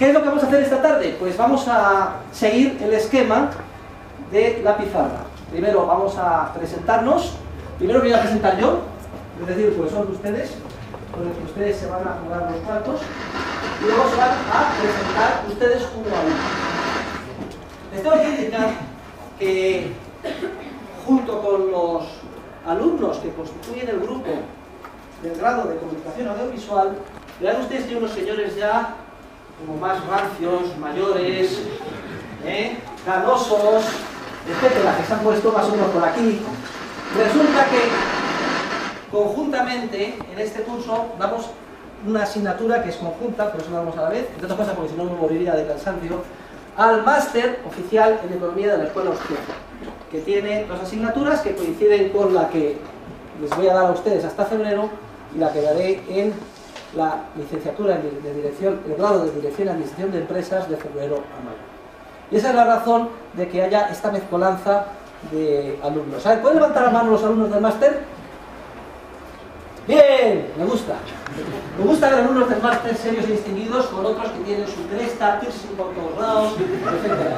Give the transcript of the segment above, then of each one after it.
¿Qué es lo que vamos a hacer esta tarde? Pues vamos a seguir el esquema de la pizarra. Primero vamos a presentarnos. Primero me voy a presentar yo, es decir, pues son ustedes, con los que ustedes se van a jugar los cuartos, y luego se van a presentar ustedes uno a uno. Les tengo que indicar que junto con los alumnos que constituyen el grupo del grado de comunicación audiovisual, vean ustedes que unos señores ya como más rancios, mayores, ¿eh? ganosos, etcétera, que se han puesto más o menos por aquí. Resulta que conjuntamente en este curso damos una asignatura que es conjunta, por eso la damos a la vez, entre otras cosas porque si no me moriría de cansancio, al máster oficial en Economía de la Escuela Austriaca, que tiene dos asignaturas que coinciden con la que les voy a dar a ustedes hasta febrero y la que daré en la licenciatura de dirección, el grado de dirección y administración de empresas de febrero a mayo. Y esa es la razón de que haya esta mezcolanza de alumnos. ¿pueden levantar la mano los alumnos del máster? Bien, me gusta. Me gusta ver alumnos del máster serios y distinguidos con otros que tienen su cresta, piercing por todos lados.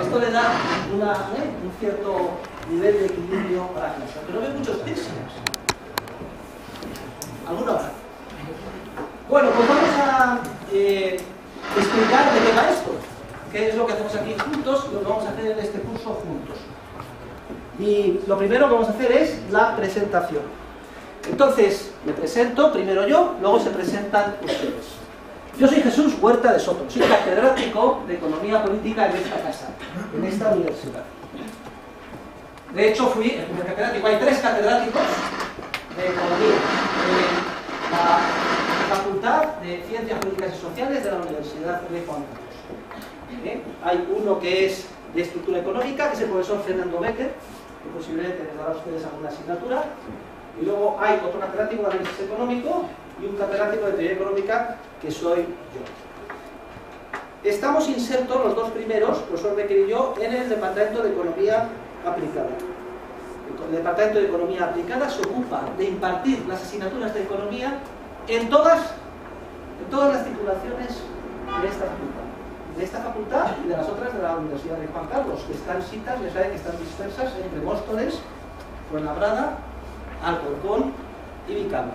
Esto le da ¿eh? un cierto nivel de equilibrio para la clase. Pero veo muchos piercings. ¿Alguna hora? Bueno, pues vamos a eh, explicar de qué va esto, qué es lo que hacemos aquí juntos y lo que vamos a hacer en este curso juntos. Y lo primero que vamos a hacer es la presentación. Entonces, me presento, primero yo, luego se presentan ustedes. Yo soy Jesús Huerta de Soto, soy catedrático de Economía Política en esta casa, en esta universidad. De hecho, fui el catedrático, hay tres catedráticos de Economía. Facultad de Ciencias Políticas y Sociales de la Universidad de Juan Carlos. Hay uno que es de estructura económica, que es el profesor Fernando Becker, que posiblemente les dará a ustedes alguna asignatura. Y luego hay otro catedrático de análisis económico y un catedrático de teoría económica, que soy yo. Estamos insertos, los dos primeros, profesor Becker y yo, en el Departamento de Economía Aplicada. El Departamento de Economía Aplicada se ocupa de impartir las asignaturas de economía en todas, en todas las titulaciones de esta facultad. De esta facultad y de las otras de la Universidad de Juan Carlos, que están citas, les saben que están dispersas entre Móstoles, Fuenlabrada, Alcorcón y Vicama.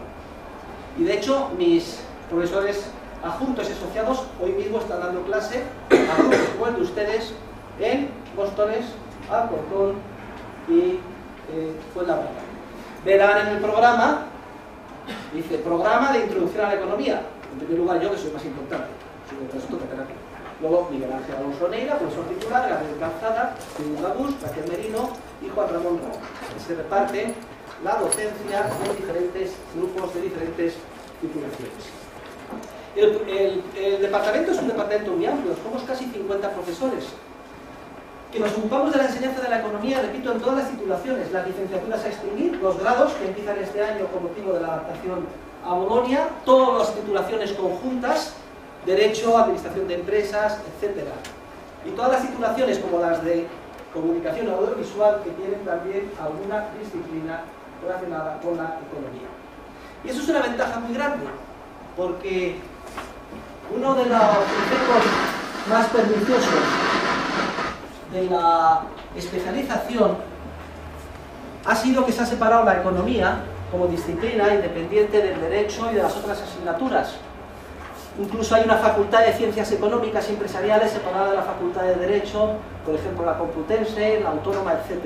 Y de hecho, mis profesores adjuntos y asociados hoy mismo están dando clase a grupos como el de ustedes en Móstoles, Alcorcón y eh, Fuenlabrada. Verán en el programa Dice, programa de introducción a la economía. En primer lugar, yo que soy más importante. Luego, Miguel Ángel Alonso Neira, profesor titular, Gabriel Calzada, Miguel Gabús, Raquel Merino y Juan Ramón Ramón. Se reparte la docencia en diferentes grupos de diferentes titulaciones. El departamento es un departamento muy amplio, somos casi 50 profesores que nos ocupamos de la enseñanza de la economía, repito, en todas las titulaciones, las licenciaturas a extinguir, los grados que empiezan este año con motivo de la adaptación a Bolonia, todas las titulaciones conjuntas, Derecho, Administración de Empresas, etc. Y todas las titulaciones como las de Comunicación Audiovisual que tienen también alguna disciplina relacionada con la economía. Y eso es una ventaja muy grande, porque uno de los efectos más perniciosos de la especialización ha sido que se ha separado la economía como disciplina independiente del derecho y de las otras asignaturas. Incluso hay una facultad de ciencias económicas y empresariales separada de la facultad de derecho, por ejemplo la Complutense, la Autónoma, etc.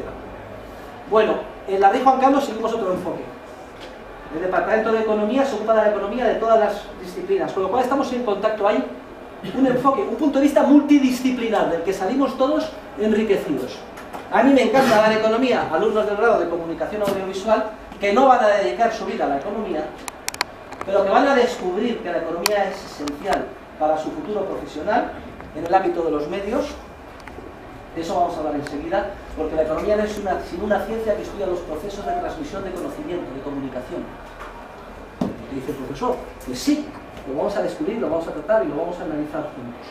Bueno, en la de Juan Carlos seguimos otro enfoque. El Departamento de Economía se ocupa de la economía de todas las disciplinas, con lo cual estamos en contacto ahí un enfoque, un punto de vista multidisciplinar del que salimos todos enriquecidos. A mí me encanta dar economía a alumnos del grado de comunicación audiovisual que no van a dedicar su vida a la economía, pero que van a descubrir que la economía es esencial para su futuro profesional en el ámbito de los medios. De eso vamos a hablar enseguida, porque la economía no es una, sino una ciencia que estudia los procesos de transmisión de conocimiento, de comunicación. Y dice el profesor, pues sí, lo vamos a descubrir, lo vamos a tratar y lo vamos a analizar juntos.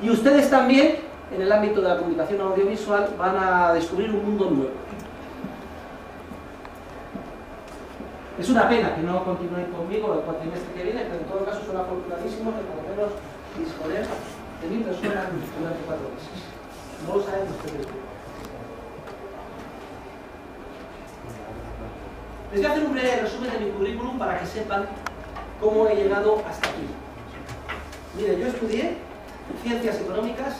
Y ustedes también, en el ámbito de la comunicación audiovisual, van a descubrir un mundo nuevo. Es una pena que no continúen conmigo el cuatrimestre que viene, pero en todo caso son afortunadísimos de poderlos disponer de mil personas durante cuatro meses. No lo saben ustedes. Les voy a hacer un breve resumen de mi currículum para que sepan cómo he llegado hasta aquí. Mire, yo estudié Ciencias Económicas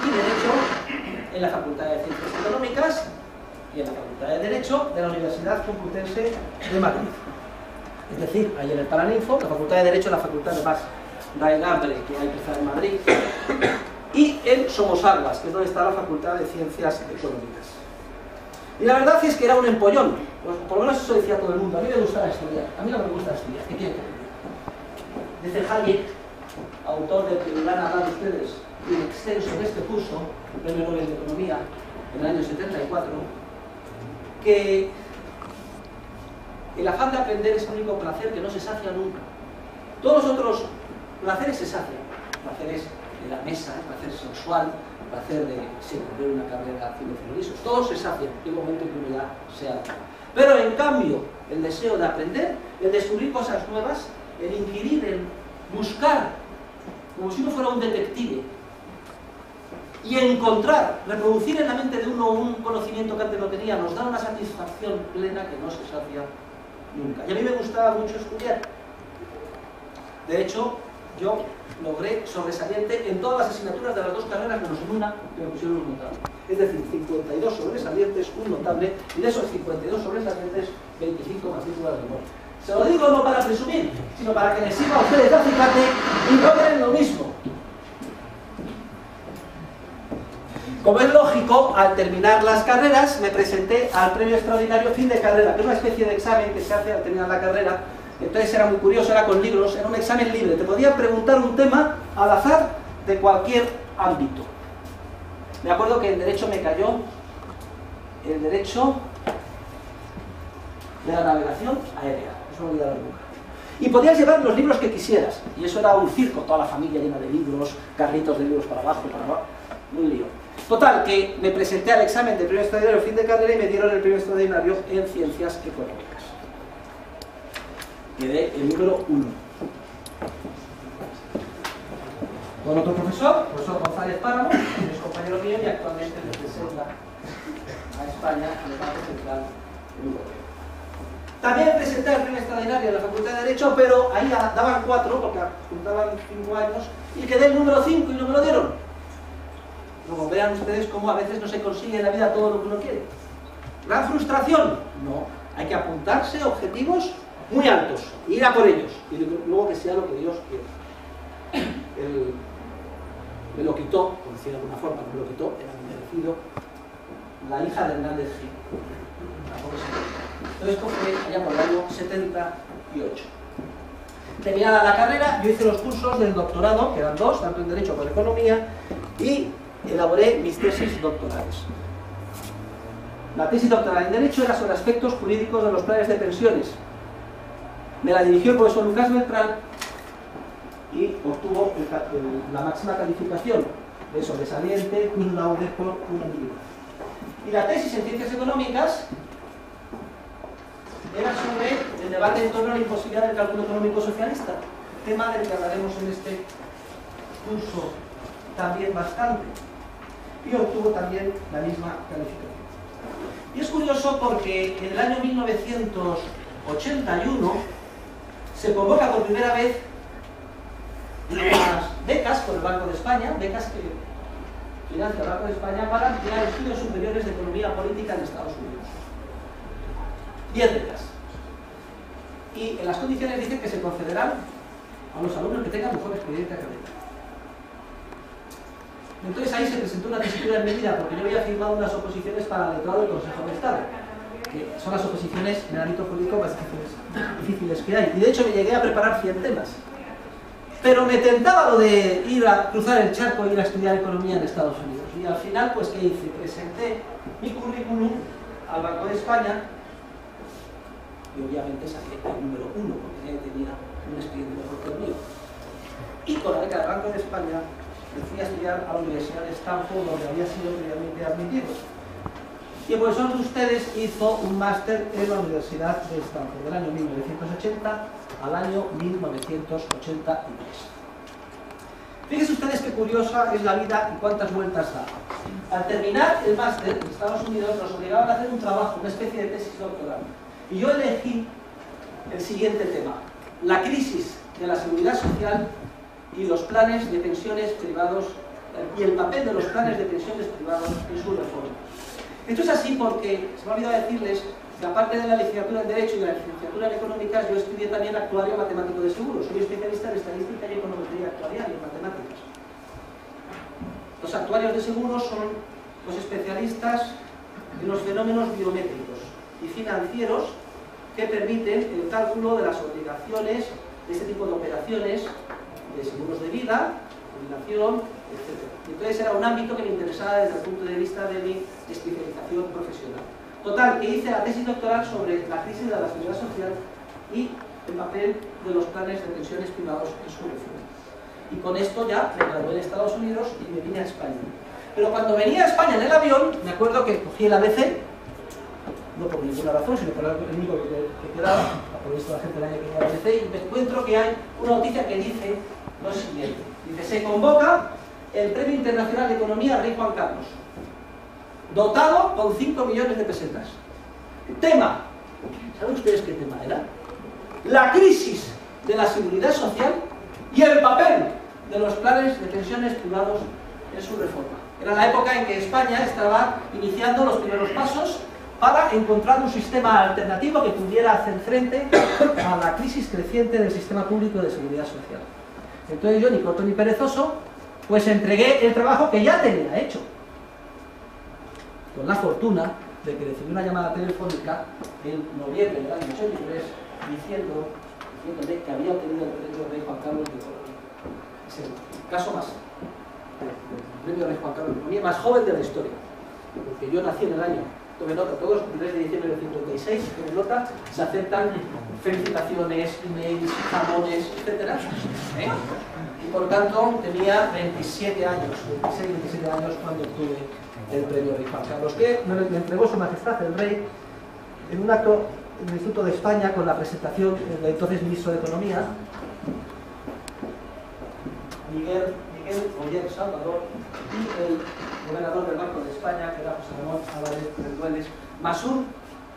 y Derecho en la Facultad de Ciencias Económicas y en la Facultad de Derecho de la Universidad Complutense de Madrid. Es decir, ahí en el Paraninfo, la Facultad de Derecho, la Facultad de más raigambre que hay quizá en Madrid, y en Somosaguas, que es donde está la Facultad de Ciencias Económicas. Y la verdad es que era un empollón, pues, por lo menos eso decía todo el mundo, a mí me gustaba estudiar, a mí no me gusta estudiar, ¿qué quieren que Desde Hayek, autor del que han hablado ustedes, un extenso en este curso, el Premio Nobel de Economía, en el año 74, que el afán de aprender es el único placer que no se sacia nunca. Todos los otros placeres se sacian. Placeres de la mesa, placer sexual, placer de cumplir una carrera haciendo felices. Todos se sacian en un momento que uno ya se. Pero en cambio, el deseo de aprender, el descubrir cosas nuevas, el inquirir, el buscar, como si uno fuera un detective, y encontrar, reproducir en la mente de uno un conocimiento que antes no tenía, nos da una satisfacción plena que no se sacia nunca. Y a mí me gustaba mucho estudiar. De hecho, yo logré sobresaliente en todas las asignaturas de las dos carreras menos en una que me pusieron un notable. Es decir, 52 sobresalientes, un notable, y de esos 52 sobresalientes, 25 matrículas de honor. Se lo digo no para presumir, sino para que les sirva a ustedes de acicate y logren lo mismo. Como es lógico, al terminar las carreras me presenté al premio extraordinario fin de carrera, que es una especie de examen que se hace al terminar la carrera. Entonces era muy curioso, era con libros, era un examen libre. Te podían preguntar un tema al azar de cualquier ámbito. Me acuerdo que el derecho me cayó el derecho de la navegación aérea. Eso no olvidaré nunca. Y podías llevar los libros que quisieras. Y eso era un circo, toda la familia llena de libros, carritos de libros para abajo, para abajo. Un lío. Total, que me presenté al examen de premio extraordinario fin de carrera y me dieron el premio extraordinario en ciencias económicas. Quedé el número uno. Con otro profesor, profesor González Páramo, que es compañero mío y actualmente representa a España en el Banco Central Europeo. También presenté el premio extraordinario en la Facultad de Derecho, pero ahí daban cuatro, porque juntaban cinco años, y quedé el número cinco y no me lo dieron. Luego vean ustedes cómo a veces no se consigue en la vida todo lo que uno quiere. ¿Gran frustración? No. Hay que apuntarse objetivos muy altos, ir a por ellos, y luego que sea lo que Dios quiera. me lo quitó, por decir de alguna forma, me lo quitó, era merecido, la hija de Hernández Gil. Entonces esto allá por el año 78. Terminada la carrera, yo hice los cursos del doctorado, que eran dos, tanto en Derecho como en Economía, y elaboré mis tesis doctorales. La tesis doctoral en Derecho era sobre aspectos jurídicos de los planes de pensiones. Me la dirigió el profesor Lucas Beltrán y obtuvo la máxima calificación de sobresaliente, un laude por un libro. Y la tesis en ciencias económicas era sobre el debate en torno a la imposibilidad del cálculo económico socialista, tema del que hablaremos en este curso también bastante y obtuvo también la misma calificación. Y es curioso porque en el año 1981 se convoca por primera vez unas becas por el Banco de España, becas que financia el Banco de España para ampliar estudios superiores de economía política en Estados Unidos. Diez becas. Y en las condiciones dicen que se concederán a los alumnos que tengan mejor experiencia académica. Entonces ahí se presentó una tesitura en medida porque yo había firmado unas oposiciones para el letrado del Consejo de Estado, que son las oposiciones el ámbito político más difíciles que hay. Y de hecho me llegué a preparar 100 temas. Pero me tentaba lo de ir a cruzar el charco e ir a estudiar economía en Estados Unidos. Y al final, pues, ¿qué hice? Presenté mi currículum al Banco de España y obviamente saqué el número uno porque tenía un expediente mejor que el mío. Y con la beca del Banco de España me fui a estudiar a la Universidad de Stanford, donde había sido previamente admitido. Y el profesor de ustedes hizo un máster en la Universidad de Stanford, del año 1980 al año 1983. Fíjense ustedes qué curiosa es la vida y cuántas vueltas da. Al terminar el máster en Estados Unidos nos obligaban a hacer un trabajo, una especie de tesis doctoral. Y yo elegí el siguiente tema, la crisis de la seguridad social y los planes de pensiones privados y el papel de los planes de pensiones privados en su reforma. Esto es así porque, se me ha olvidado decirles, que aparte de la licenciatura en Derecho y de la licenciatura en Económicas, yo estudié también actuario matemático de seguros. Soy especialista en estadística y econometría actuarial y matemáticas. Los actuarios de seguros son los especialistas en los fenómenos biométricos y financieros que permiten el cálculo de las obligaciones de este tipo de operaciones de seguros de vida, jubilación, etc. Entonces era un ámbito que me interesaba desde el punto de vista de mi especialización profesional. Total, que hice la tesis doctoral sobre la crisis de la seguridad social y el papel de los planes de pensiones privados en su reforma. Y con esto ya me gradué en Estados Unidos y me vine a España. Pero cuando venía a España en el avión, me acuerdo que cogí el ABC, ninguna razón, sino por el único que, que quedaba, por visto la gente del año que ABC, y me encuentro que hay una noticia que dice lo siguiente. Dice, se convoca el Premio Internacional de Economía Rey Juan Carlos, dotado con 5 millones de pesetas. Tema, ¿saben ustedes qué tema era? La crisis de la seguridad social y el papel de los planes de pensiones privados en su reforma. Era la época en que España estaba iniciando los primeros pasos para encontrar un sistema alternativo que pudiera hacer frente a la crisis creciente del sistema público de seguridad social. Entonces yo, ni corto ni perezoso, pues entregué el trabajo que ya tenía hecho. Con la fortuna de que recibí una llamada telefónica en noviembre del año 83 diciendo, diciéndole que había obtenido el premio Rey Juan Carlos de Colombia. Es el caso más, el premio Rey Juan Carlos de más joven de la historia. Porque yo nací en el año tome nota, todos los 3 de diciembre del 56, tome nota, se aceptan felicitaciones, emails, jamones, etc. ¿Eh? Y por tanto tenía 27 años, 26, 27 años cuando obtuve el premio Rey Juan Carlos, que me entregó su majestad el rey en un acto en el Instituto de España con la presentación del entonces ministro de Economía, Miguel, Miguel Oyer Salvador, y el gobernador del Banco de España, que era José Ramón Álvarez Rendueles, más un,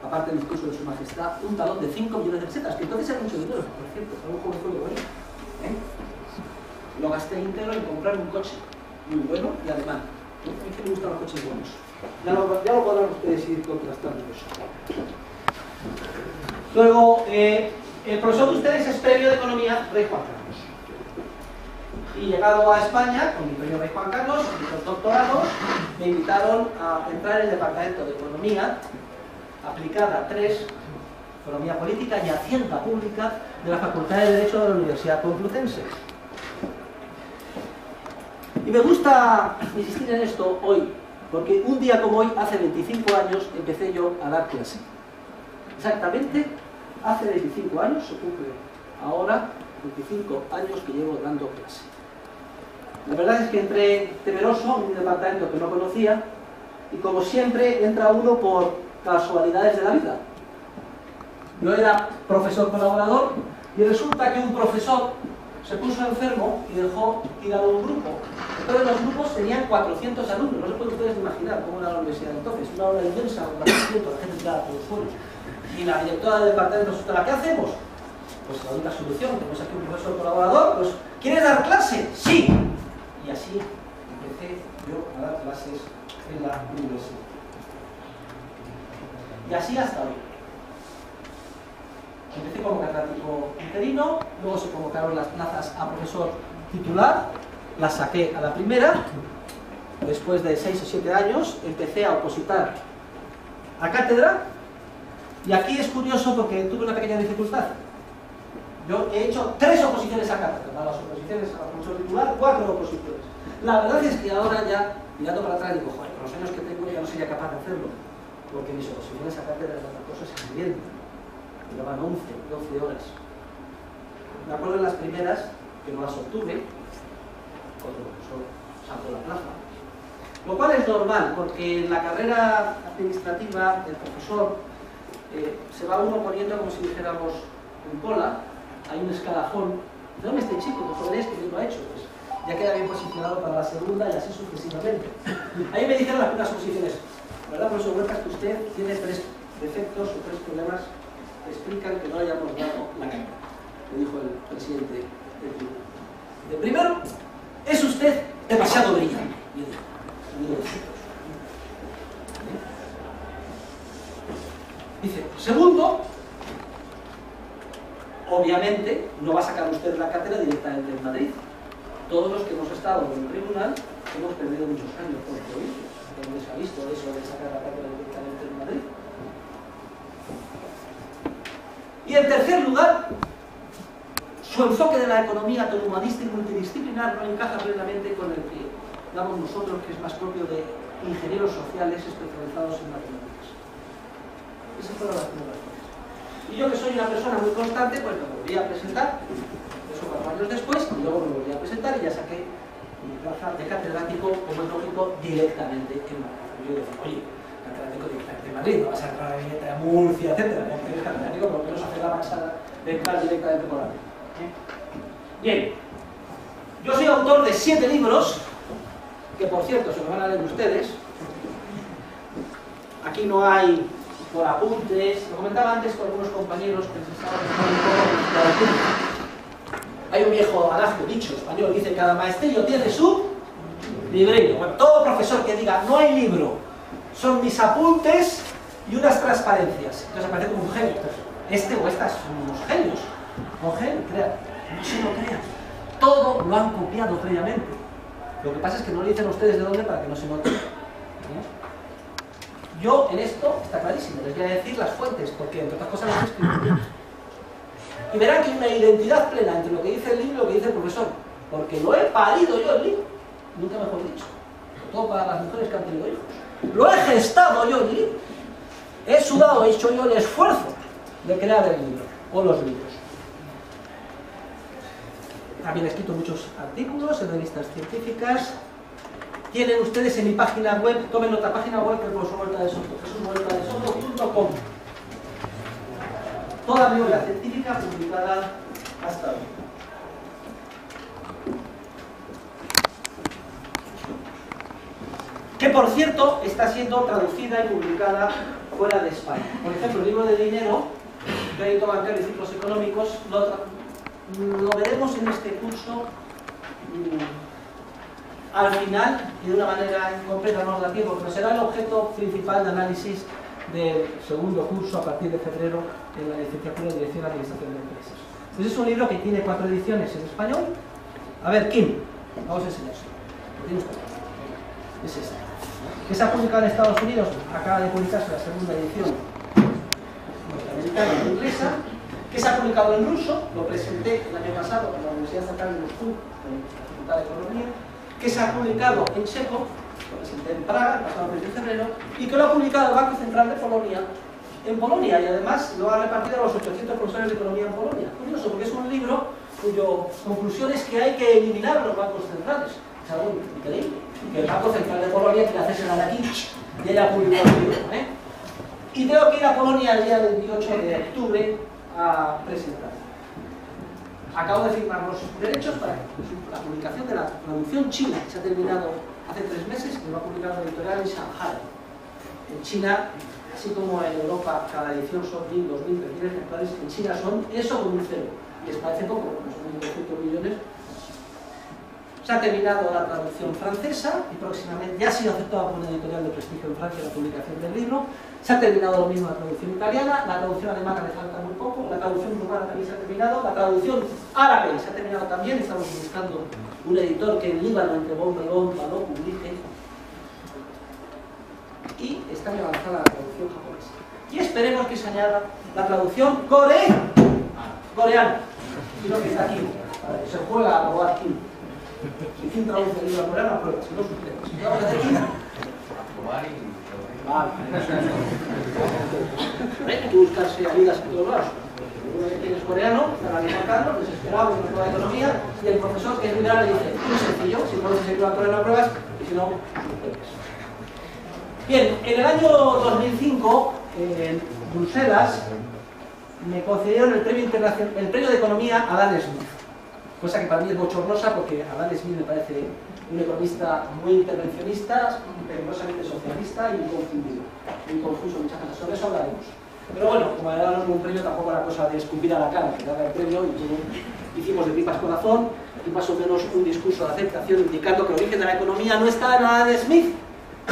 aparte del discurso de su majestad, un talón de 5 millones de pesetas, que entonces era mucho dinero, por cierto, para un joven bueno. ¿eh? Lo gasté íntegro en comprar un coche muy bueno y alemán. A mí que me gustan los coches buenos. Ya lo, podrán ustedes ir contrastando eso. Luego, eh, el profesor de ustedes es premio de economía Rey Juan Carlos y llegado a España, con mi premio Rey Juan Carlos, y los doctorados, me invitaron a entrar en el Departamento de Economía aplicada 3, Economía Política y Hacienda Pública de la Facultad de Derecho de la Universidad Complutense. Y me gusta insistir en esto hoy, porque un día como hoy, hace 25 años, empecé yo a dar clase. Exactamente, hace 25 años, se cumple ahora 25 años que llevo dando clase. La verdad es que entré temeroso en un departamento que no conocía y como siempre entra uno por casualidades de la vida. Yo era profesor colaborador y resulta que un profesor se puso enfermo y dejó tirado un grupo. Entonces los grupos tenían 400 alumnos, no se pueden ustedes imaginar cómo era la universidad entonces, una hora inmensa, 400, la gente tirada por los suelos. Y la directora del departamento resulta, ¿qué hacemos? Pues la única solución, tenemos aquí un profesor colaborador, pues ¿quieres dar clase? Sí. Y así empecé yo a dar clases en la universidad. Y así hasta hoy. Empecé como catedrático interino, luego se convocaron las plazas a profesor titular, las saqué a la primera, después de seis o siete años empecé a opositar a cátedra, y aquí es curioso porque tuve una pequeña dificultad. Yo he hecho tres oposiciones a cátedra, las oposiciones a profesor titular, cuatro oposiciones. La verdad es que ahora ya, mirando para atrás, digo, joder, con los años que tengo ya no sería capaz de hacerlo, porque mis oposiciones a cátedra eran otra cosa escribiendo llevaban 11, 12 horas. Me acuerdo en las primeras, que no las obtuve, otro profesor saltó la plaza. Lo cual es normal, porque en la carrera administrativa el profesor eh, se va uno poniendo como si dijéramos en cola, hay un escalafón. ¿De dónde este chico? ¿De joven es que lo ha hecho? Pues ya queda bien posicionado para la segunda y así sucesivamente. Ahí me dijeron las primeras posiciones, ¿verdad, profesor Huertas, que usted tiene tres defectos o tres problemas que explican que no hayamos dado la cara? Me dijo el presidente del tribunal. De primero, es usted demasiado brillante. Dice, segundo, obviamente no va a sacar usted la cátedra directamente en Madrid. Todos los que hemos estado en el tribunal hemos perdido muchos años por provincias. ¿Dónde se ha visto eso de sacar la cátedra directamente en Madrid? Y en tercer lugar, su enfoque de la economía autonomadista y multidisciplinar no encaja plenamente con el que damos nosotros, que es más propio de ingenieros sociales especializados en matemáticas. Fueron las primeras cosas. Y yo que soy una persona muy constante, pues me volví a presentar, eso cuatro años después, y luego me volví a presentar y ya saqué mi plaza de catedrático, como es lógico, directamente en Madrid. Yo decía, oye, catedrático directamente en Madrid, no vas a entrar a la Murcia, etc. Porque eres catedrático, por lo menos hacer la manchada de entrar directamente por ahí. Bien, yo soy autor de siete libros, que por cierto se lo van a leer ustedes. Aquí no hay por apuntes. Lo comentaba antes con algunos compañeros que se estaban Hay un viejo adagio, dicho español, dice cada maestrillo tiene su libreño. Bueno, todo profesor que diga no hay libro, son mis apuntes y unas transparencias. Entonces aparece como un genio. Este o estas son unos genios. No genio, crea. No se lo crean. Todo lo han copiado previamente. Lo que pasa es que no le dicen ustedes de dónde para que no se note. Yo en esto está clarísimo, les voy a decir las fuentes, porque entre otras cosas las escrito. Y verán que hay una identidad plena entre lo que dice el libro y lo que dice el profesor, porque lo he parido yo el libro, nunca mejor dicho, todo para las mujeres que han tenido hijos. Lo he gestado yo el libro, he sudado, he hecho yo el esfuerzo de crear el libro, o los libros. También he escrito muchos artículos en revistas científicas, tienen ustedes en mi página web, tomen otra página web que es Vuelta de Soto. Toda mi obra científica publicada hasta hoy. Que por cierto está siendo traducida y publicada fuera de España. Por ejemplo, el libro de dinero, crédito bancario y ciclos económicos, lo, lo veremos en este curso mm, al final, y de una manera incompleta, no nos da tiempo, pero será el objeto principal de análisis del segundo curso a partir de febrero en la licenciatura de Dirección de Administración de Empresas. Entonces es un libro que tiene cuatro ediciones en español. A ver, Kim, vamos a enseñárselo. Es esta. Que se ha publicado en Estados Unidos, acaba de publicarse la segunda edición norteamericana e inglesa, que se ha publicado en ruso, lo presenté el año pasado en la Universidad Estatal de Moscú, en la Facultad de Economía, que se ha publicado en checo, lo presenté en Praga el pasado mes de febrero, y que lo ha publicado el Banco Central de Polonia en Polonia y además lo ha repartido a los 800 profesores de economía en Polonia. Curioso, porque es un libro cuyo conclusión es que hay que eliminar los bancos centrales. Es algo increíble. Que el Banco Central de Polonia quiere hacerse la de aquí y haya publicado el libro. ¿eh? Y tengo que ir a Polonia el día 28 de octubre a presentar. Acabo de firmar los derechos para la publicación de la traducción china, que se ha terminado hace tres meses, que va a publicar la editorial en Shanghai. En China, así como en Europa, cada edición son 1.000, 2.000, 3.000 ejemplares, en China son eso con un cero. Les parece poco, porque son 1.200 millones. Se ha terminado la traducción francesa y próximamente ya ha sido aceptada por una editorial de prestigio en Francia la publicación del libro se ha terminado lo mismo la traducción italiana, la traducción alemana le falta muy poco, la traducción rumana también se ha terminado, la traducción árabe se ha terminado también, estamos buscando un editor que en Líbano, entre bomba y bomba, lo publique. Y está avanzada la traducción japonesa. Y esperemos que se añada la traducción core... coreana. lo que está aquí. Se juega a probar aquí. Si quien traduce el libro coreano, prueba. Si no, sucede. Si no, a aquí. Hay que buscarse ayudas en todos lados. Uno es coreano, está Carlos, desesperado, con la economía, y el profesor que es liberal le dice, muy sencillo, si no se escribe coreano pruebas, y si no, Bien, en el año 2005, en Bruselas, me concedieron el premio, el premio de Economía a Dan Smith. Cosa que para mí es bochornosa porque Adam Smith me parece un economista muy intervencionista, peligrosamente socialista y confundido, muy confuso muchas cosas. Sobre eso hablaremos. Pero bueno, como le dado un premio, tampoco la cosa de escupir a la cara, que daba el premio y hicimos de pipas corazón y más o menos un discurso de aceptación indicando que el origen de la economía no está en Adam Smith,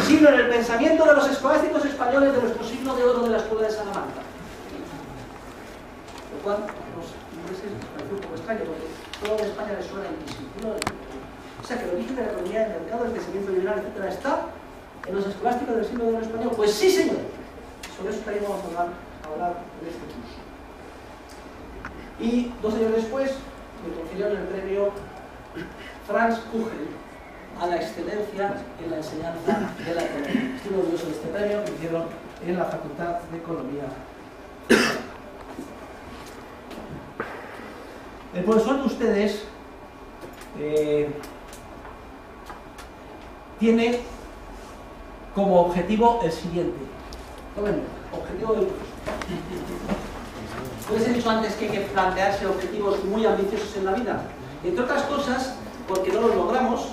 sino en el pensamiento de los escolásticos españoles de nuestro siglo de oro de la Escuela de Salamanca. Lo cual ingleses nos parece un poco extraño, porque todo en España le suena inquisitivo. O sea que el origen de la economía, el mercado, el crecimiento liberal, etcétera, está en los escolásticos del siglo de español. Pues sí, señor. Sobre eso también vamos a hablar, a hablar en este curso. Y dos años después me concedieron el premio Franz Kugel a la excelencia en la enseñanza de la economía. Estoy orgulloso de este premio que hicieron en la Facultad de Economía. El profesor de ustedes eh, tiene como objetivo el siguiente. Tomen, objetivo del. Les he dicho antes que hay que plantearse objetivos muy ambiciosos en la vida. Entre otras cosas, porque no los logramos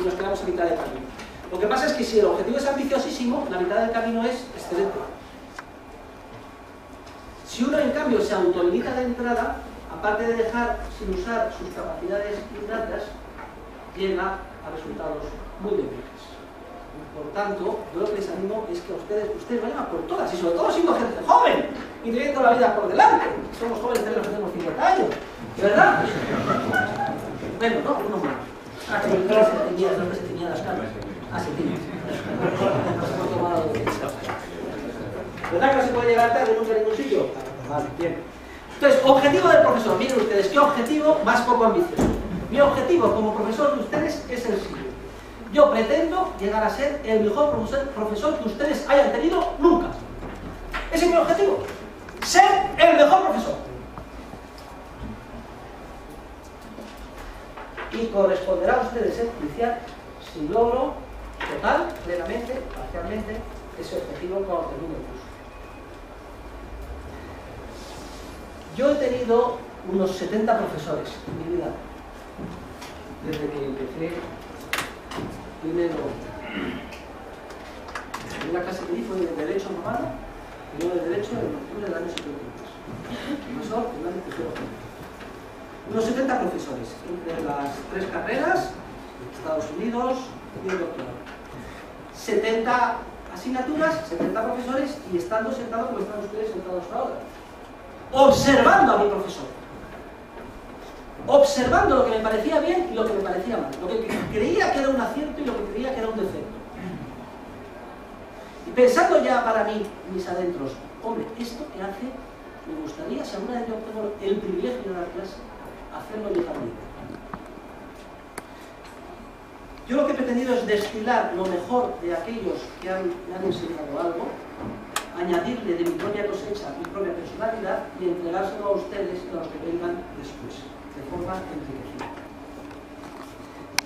y nos quedamos a mitad de camino. Lo que pasa es que si el objetivo es ambiciosísimo, la mitad del camino es excelente. Si uno, en cambio, se autolimita de entrada, aparte de dejar sin usar sus capacidades innatas, llega a resultados muy débiles. Por tanto, yo lo que les animo es que ustedes, ustedes vayan a por todas, y sobre todo siendo gente joven y teniendo la vida por delante. Somos jóvenes, tenemos, tenemos 50 años, ¿verdad? Bueno, no, uno más. Ah, que se teñía las. Ah. ¿Verdad que no se puede llegar tarde nunca a ningún sitio? Vale, bien. Entonces, objetivo del profesor. Miren ustedes, ¿qué objetivo más poco ambicioso? Mi objetivo como profesor de ustedes es el siguiente. Yo pretendo llegar a ser el mejor profesor que ustedes hayan tenido nunca. Ese es mi objetivo. Ser el mejor profesor. Y corresponderá a ustedes iniciar si logro total, plenamente, parcialmente, ese objetivo cuando termine el curso. Yo he tenido unos 70 profesores en mi vida, desde que empecé primero en una clase que di fue de Derecho Romano y luego de Derecho en octubre del año 73. Profesor año tercero. Unos 70 profesores, entre las tres carreras, Estados Unidos y el doctorado. 70 asignaturas, 70 profesores y estando sentados como están ustedes sentados ahora. Observando a mi profesor observando lo que me parecía bien y lo que me parecía mal, lo que creía que era un acierto y lo que creía que era un defecto. Y pensando ya para mí, mis adentros, hombre, esto que hace, me gustaría, si alguna vez yo tengo el privilegio de dar clase, hacerlo yo también. Yo lo que he pretendido es destilar lo mejor de aquellos que me han enseñado algo, añadirle de mi propia cosecha, mi propia personalidad y entregárselo a ustedes y a los que vengan después de forma enriquecida.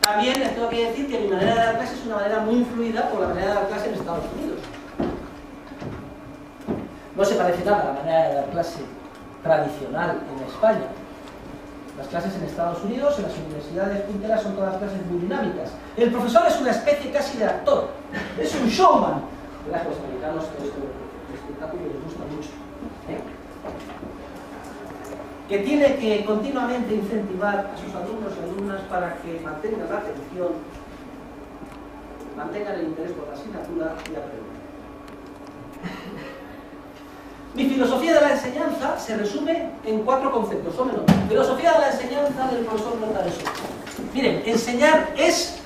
También les tengo que decir que mi manera de dar clase es una manera muy influida por la manera de dar clase en Estados Unidos. No se parece nada a la manera de dar clase tradicional en España. Las clases en Estados Unidos, en las universidades punteras, son todas clases muy dinámicas. El profesor es una especie casi de actor, es un showman. ¿Verdad los americanos todo esto, ¿eh? que tiene que continuamente incentivar a sus alumnos y alumnas para que mantengan la atención, mantengan el interés por la asignatura y aprendan. Mi filosofía de la enseñanza se resume en cuatro conceptos, o menos. Filosofía de la enseñanza del profesor Montareso. Miren, enseñar es,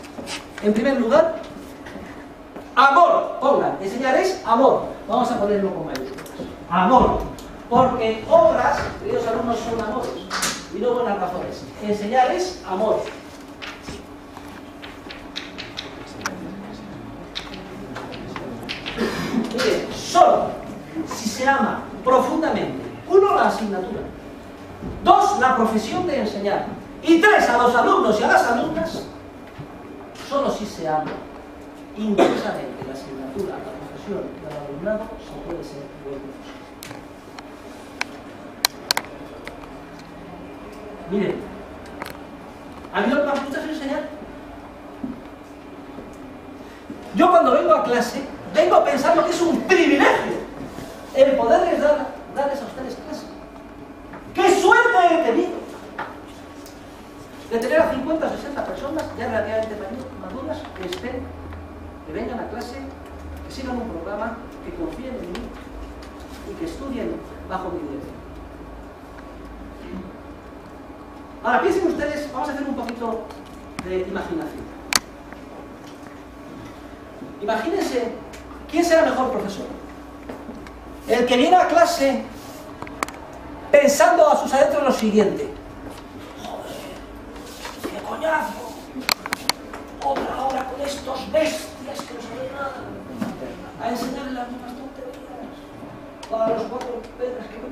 en primer lugar, amor. Pongan, enseñar es amor. Vamos a ponerlo con mayúsculas. Amor. Porque obras, queridos alumnos, son amores y no buenas razones. Enseñar es amor. Mire, solo si se ama profundamente, uno, la asignatura, dos, la profesión de enseñar, y tres, a los alumnos y a las alumnas, solo si se ama intensamente la asignatura, la profesión y alumnado, se puede ser profesor. Miren, A mí lo que más me gusta es enseñar. Yo cuando vengo a clase, vengo pensando que es un privilegio el poderles dar, darles a ustedes clase. ¡Qué suerte he tenido! De tener a 50 o 60 personas ya relativamente maduras que estén, que vengan a clase, que sigan un programa, que confíen en mí y que estudien bajo mi dirección. Ahora piensen ustedes, vamos a hacer un poquito de imaginación. Imagínense, ¿quién será mejor profesor? El que viene a clase pensando a sus adentros lo siguiente. Joder, qué coñazo. Otra hora con estos bestias A enseñarle las mismas tonterías. Para los cuatro pedras que me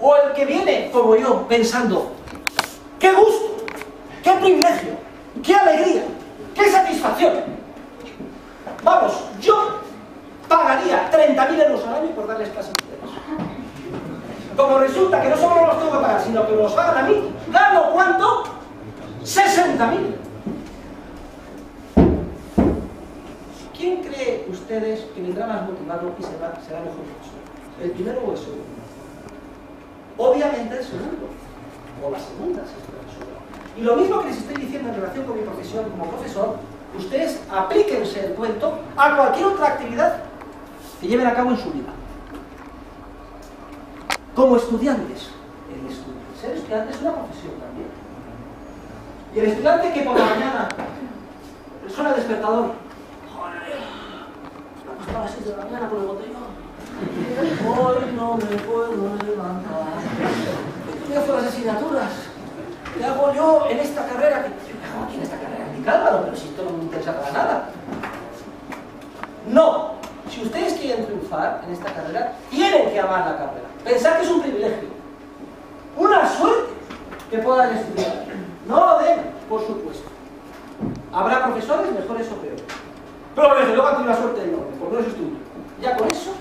o el que viene, como yo, pensando, qué gusto, qué privilegio, qué alegría, qué satisfacción. Vamos, yo pagaría 30.000 euros al año por darles clases a. Como resulta que no solo los tengo que pagar, sino que los pagan a mí, ¿gano cuánto? 60.000. ¿Quién cree ustedes que vendrá más motivado y será, mejor profesor? ¿El primero o el segundo? Obviamente el segundo, o la segunda, si es. Y lo mismo que les estoy diciendo en relación con mi profesión como profesor, ustedes aplíquense el cuento a cualquier otra actividad que lleven a cabo en su vida. Como estudiantes, el estudio. Ser estudiante es una profesión también. Y el estudiante que por la mañana suena despertador, joder, me a las 6 de la mañana por el botellón. Hoy no me puedo levantar. Estudio por las asignaturas. ¿Qué hago yo en esta carrera? ¿Qué hago aquí en esta carrera? Ni cálmalo, pero si esto no me interesa para nada. No. Si ustedes quieren triunfar en esta carrera, tienen que amar la carrera. Pensar que es un privilegio. Una suerte que puedan estudiar. No lo den, por supuesto. Habrá profesores mejores o peores. Pero desde luego han tenido la suerte de no, por no estudio. Ya con eso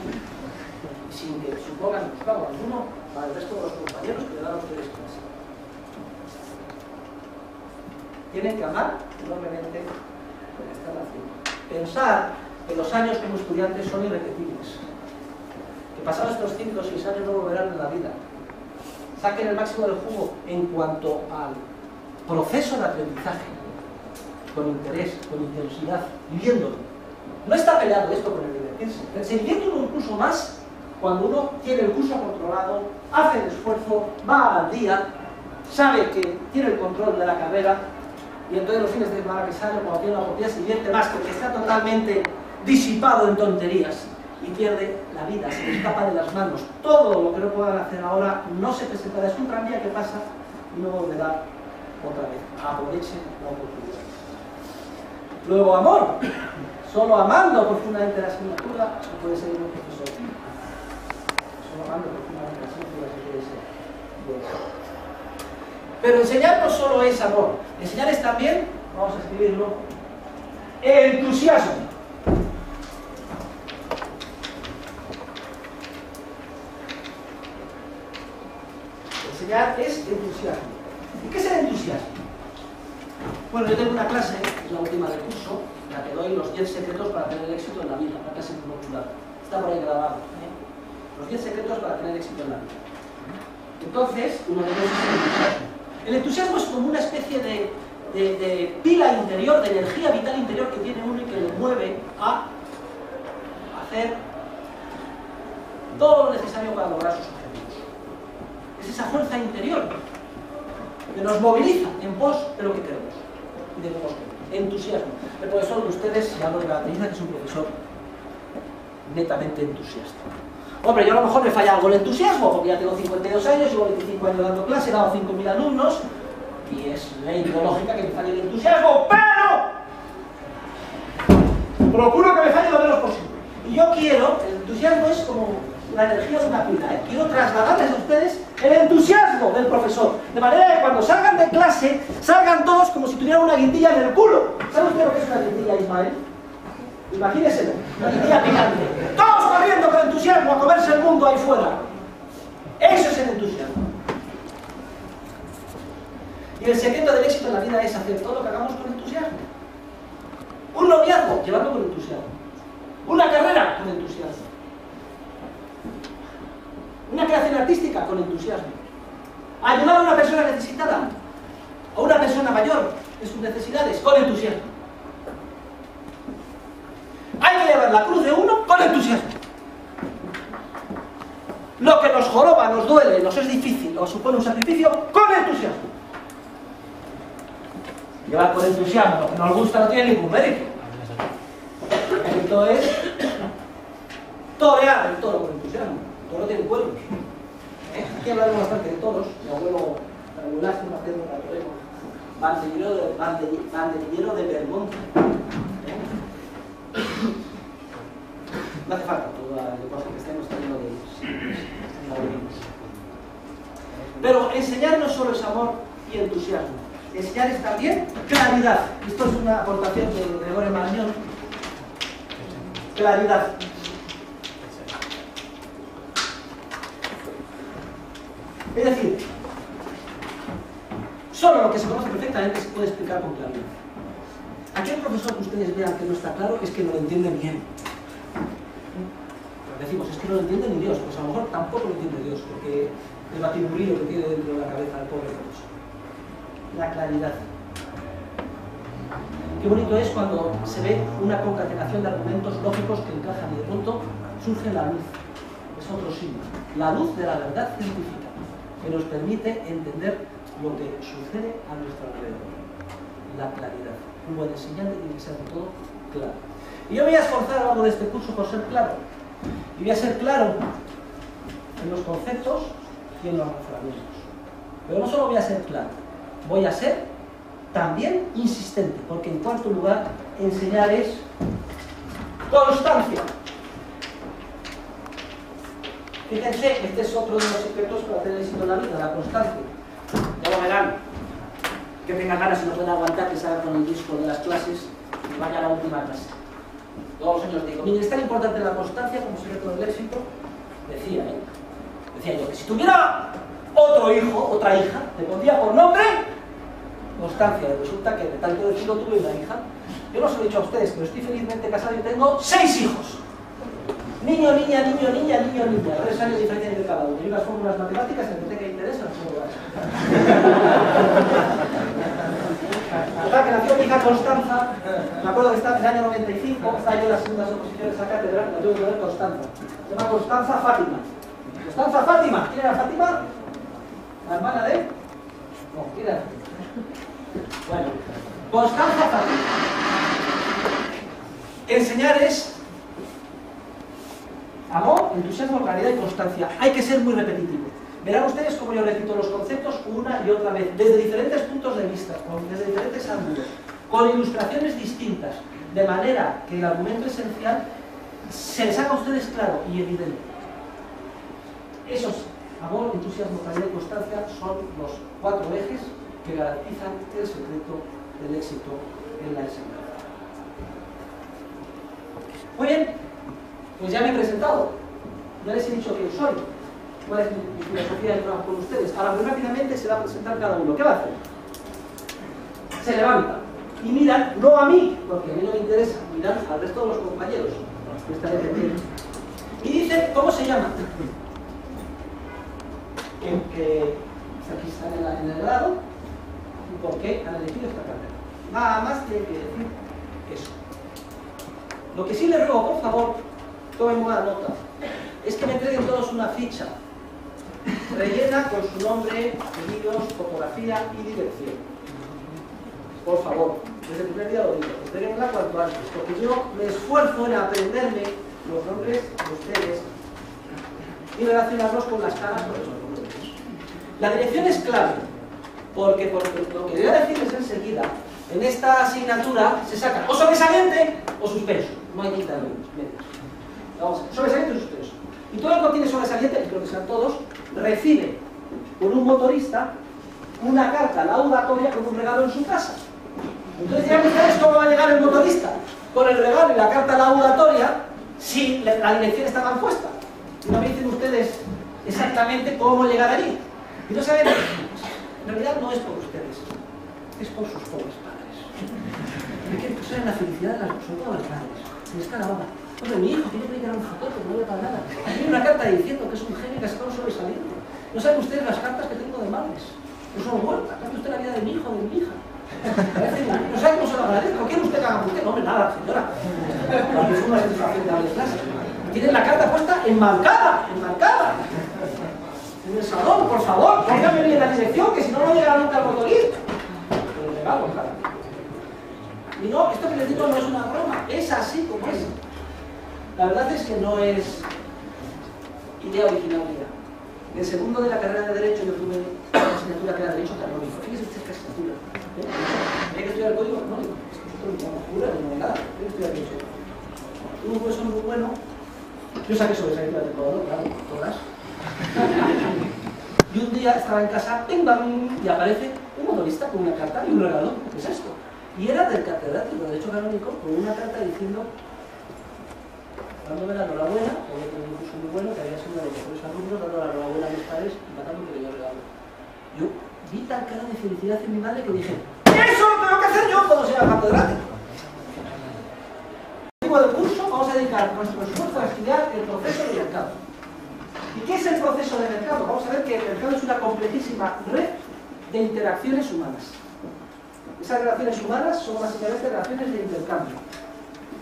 sin que supongan buscado alguno para el resto de los compañeros que le dan a ustedes clase. Tienen que amar enormemente lo que están. Pensar que los años como estudiantes son irrepetibles. Que pasados estos 5 o 6 años no volverán en la vida. Saquen el máximo del jugo en cuanto al proceso de aprendizaje, con interés, con intensidad, viviéndolo. No está peleado esto con el divertirse. Se divierte uno incluso más cuando uno tiene el curso controlado, hace el esfuerzo, va al día, sabe que tiene el control de la carrera, y entonces los fines de semana que sale, cuando tiene una oportunidad, se divierte más porque está totalmente disipado en tonterías y pierde la vida, se le escapa de las manos. Todo lo que no puedan hacer ahora no se presentará, es un tranvía que pasa y no volverá otra vez. Aprovechen la oportunidad. Luego, amor. Solo amando profundamente la asignatura se puede ser un profesor pero enseñar no solo es amor, enseñar es también, vamos a escribirlo, entusiasmo. Enseñar es entusiasmo. ¿Y qué es el entusiasmo? Bueno, yo tengo una clase, es la última del curso, la que doy los 10 secretos para tener éxito en la vida, una clase muy Está por ahí grabado. Los 10 secretos para tener éxito en la vida. Entonces, uno de ellos es el entusiasmo. El entusiasmo es como una especie de, pila interior, de energía vital interior que tiene uno y que le mueve a hacer todo lo necesario para lograr sus objetivos. Es esa fuerza interior que nos moviliza en pos de lo que queremos y de lo Entusiasmo. El profesor de ustedes, hablo de la que es un profesor netamente entusiasta. Hombre, yo a lo mejor me falla algo el entusiasmo, porque ya tengo 52 años, llevo 25 años dando clase, he dado 5.000 alumnos, y es ley lógica que me falle el entusiasmo, pero procuro que me falle lo menos posible. Y yo quiero, el entusiasmo es como la energía de una pila, ¿eh? quiero trasladarles a ustedes el entusiasmo del profesor, de manera que cuando salgan de clase, salgan todos como si tuvieran una guindilla en el culo. ¿Sabe usted lo que es una guindilla, Ismael? Imagínenselo, una guindilla picante. Todos corriendo con entusiasmo a comerse el mundo ahí fuera. Eso es el entusiasmo. Y el secreto del éxito en la vida es hacer todo lo que hagamos con entusiasmo. Un noviazgo, llevarlo con entusiasmo. Una carrera, con entusiasmo. Una creación artística, con entusiasmo. Ayudar a una persona necesitada, a una persona mayor en sus necesidades, con entusiasmo. Hay que llevar la cruz de uno con entusiasmo. Lo que nos joroba, nos duele, nos es difícil o supone un sacrificio, con entusiasmo. Llevar con entusiasmo lo que nos gusta no tiene ningún mérito. Esto es torear el toro con entusiasmo. El toro tiene cuernos. ¿Eh? Aquí hablaremos bastante de toros. Mi abuelo, un lástima, Pedro Ratorero, bandillero de, bandillero de Belmonte. ¿Eh? No hace falta todo el deporte que estemos teniendo de ellos. Pero enseñar no solo es amor y entusiasmo. Enseñar es también claridad. Esto es una aportación de Gregorio Marañón. Claridad. Es decir, solo lo que se conoce perfectamente se puede explicar con claridad. Aquel profesor que ustedes vean que no está claro es que no lo entiende bien. Decimos, es que no lo entiende ni Dios. Pues a lo mejor tampoco lo entiende Dios, porque el batiburrillo que tiene dentro de la cabeza del pobre Dios. La claridad. Qué bonito es cuando se ve una concatenación de argumentos lógicos que encajan y de pronto surge la luz. Es otro signo. La luz de la verdad científica que nos permite entender lo que sucede a nuestro alrededor. La claridad. Un buen enseñante tiene que ser todo claro. Y yo voy a esforzar algo de este curso por ser claro. Y voy a ser claro en los conceptos y en los razonamientos. Pero no solo voy a ser claro, voy a ser también insistente, porque en cuarto lugar, enseñar es constancia. Fíjense, este es otro de los secretos para tener éxito en la vida, la constancia. Ya lo verán, que tengan ganas y no puedan aguantar que salga con el disco de las clases y vaya a la última clase. Todos los años digo, mire, es tan importante la constancia como secreto del éxito, decía, ¿eh? decía yo, que si tuviera otro hijo, otra hija, le pondría por nombre Constancia. Resulta que de tanto decirlo tuve una hija. Yo no os he dicho a ustedes, pero estoy felizmente casado y tengo seis hijos. Niño, niña, niño, niña, niño, niña. Tres años de diferencia entre cada uno. Y unas fórmulas matemáticas, en que tenga interés, fórmulas. Total, que nació mi hija Constanza, me acuerdo que está en el año 95, está yo en las segundas oposiciones a cátedra, la tuve que ver Constanza. Se llama Constanza Fátima. Constanza Fátima, ¿quién era Fátima? ¿La hermana de? No, ¿quién era? Bueno, Constanza Fátima. Enseñar es amor, entusiasmo, claridad y constancia. Hay que ser muy repetitivo. Verán ustedes cómo yo repito los conceptos una y otra vez, desde diferentes puntos de vista, desde diferentes ángulos, con ilustraciones distintas, de manera que el argumento esencial se les haga a ustedes claro y evidente. Esos, amor, entusiasmo, claridad y constancia, son los cuatro ejes que garantizan el secreto del éxito en la enseñanza. Muy bien, pues ya me he presentado, ya les he dicho quién soy, cuál es mi, filosofía de trabajo con ustedes. Ahora muy rápidamente se va a presentar cada uno. ¿Qué va a hacer? Se levanta y mira, no a mí, porque a mí no me interesa, miran al resto de los compañeros. Y dice, ¿cómo se llama? Que, aquí está en, el grado y por qué han elegido esta carrera. Nada más tiene que decir eso. Lo que sí le ruego, por favor, tomen buena nota, es que me entreguen todos una ficha rellena con su nombre, apellidos, fotografía y dirección. Por favor, desde el primer día lo digo, entreguenla cuanto antes, porque yo me esfuerzo en aprenderme los nombres de ustedes y relacionarlos con las caras de los nombres. La dirección es clave, porque por lo que voy a decirles enseguida, en esta asignatura se saca o sobresaliente o suspenso. No hay que medios. Vamos, sobresaliente o suspenso. Y todo el que tiene sobresaliente, y creo que sean todos, recibe por un motorista una carta laudatoria con un regalo en su casa. Entonces ya ustedes cómo va a llegar el motorista con el regalo y la carta laudatoria si la dirección está mal puesta. Y no me dicen ustedes exactamente cómo llegar allí. Y no saben, en realidad no es por ustedes, es por sus pobres padres. Pensar en la felicidad de las, todo las madres. Se les caga Hombre, mi hijo quiere predicar un fotógrafo, no le para nada. Tiene una carta diciendo que es un genio que ha sacado sobresaliente. No saben ustedes las cartas que tengo de madres. No son muertas. ¿Sabe usted la vida de mi hijo o de mi hija? No sabe cómo se lo agradezco. ¿Quiere usted que haga usted? No, hombre, nada, señora. Porque es una satisfacción de darle clase. Tienen la carta puesta enmarcada, enmarcada. En el salón, por favor, póngame bien la dirección, que si no, no llega nunca al motorista. Pero regalo, claro. Y no, esto que les digo no es una broma, es así como es. La verdad es que no es idea original mía. En segundo de la carrera de Derecho yo tuve una asignatura que era Derecho Canónico. Fíjese usted qué asignatura. ¿eh? Que estudiar el Código Canónico. Nosotros no jura ni nada. Hay que estudiar Derecho. Tuve un profesor muy bueno. Yo saqué sobresaliente de todo, claro, todas. Y un día estaba en casa, ¡pim, bam! y aparece un motorista con una carta y un regalo. ¿Qué es esto? Y era del catedrático de Derecho Canónico con una carta diciendo dándome la enhorabuena, había tenido un curso muy bueno, que había sido de los mejores alumnos, dando la enhorabuena a mis padres y matando que yo regalo. Yo vi tal cara de felicidad en mi madre que dije, ¡eso lo tengo que hacer yo cuando sea catedrático! del curso vamos a dedicar nuestro esfuerzo a estudiar el proceso de mercado. ¿Y qué es el proceso de mercado? Vamos a ver que el mercado es una complejísima red de interacciones humanas. Esas relaciones humanas son básicamente relaciones de intercambio.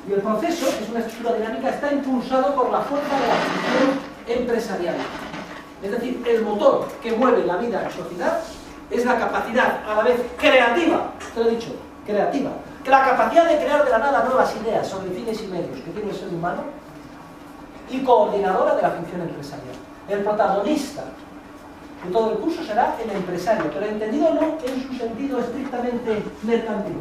Y el proceso, que es una estructura dinámica, está impulsado por la fuerza de la función empresarial. Es decir, el motor que mueve la vida en sociedad es la capacidad a la vez creativa, te lo he dicho, creativa, la capacidad de crear de la nada nuevas ideas sobre fines y medios que tiene el ser humano y coordinadora de la función empresarial. El protagonista de todo el curso será el empresario, pero entendido no en su sentido estrictamente mercantil,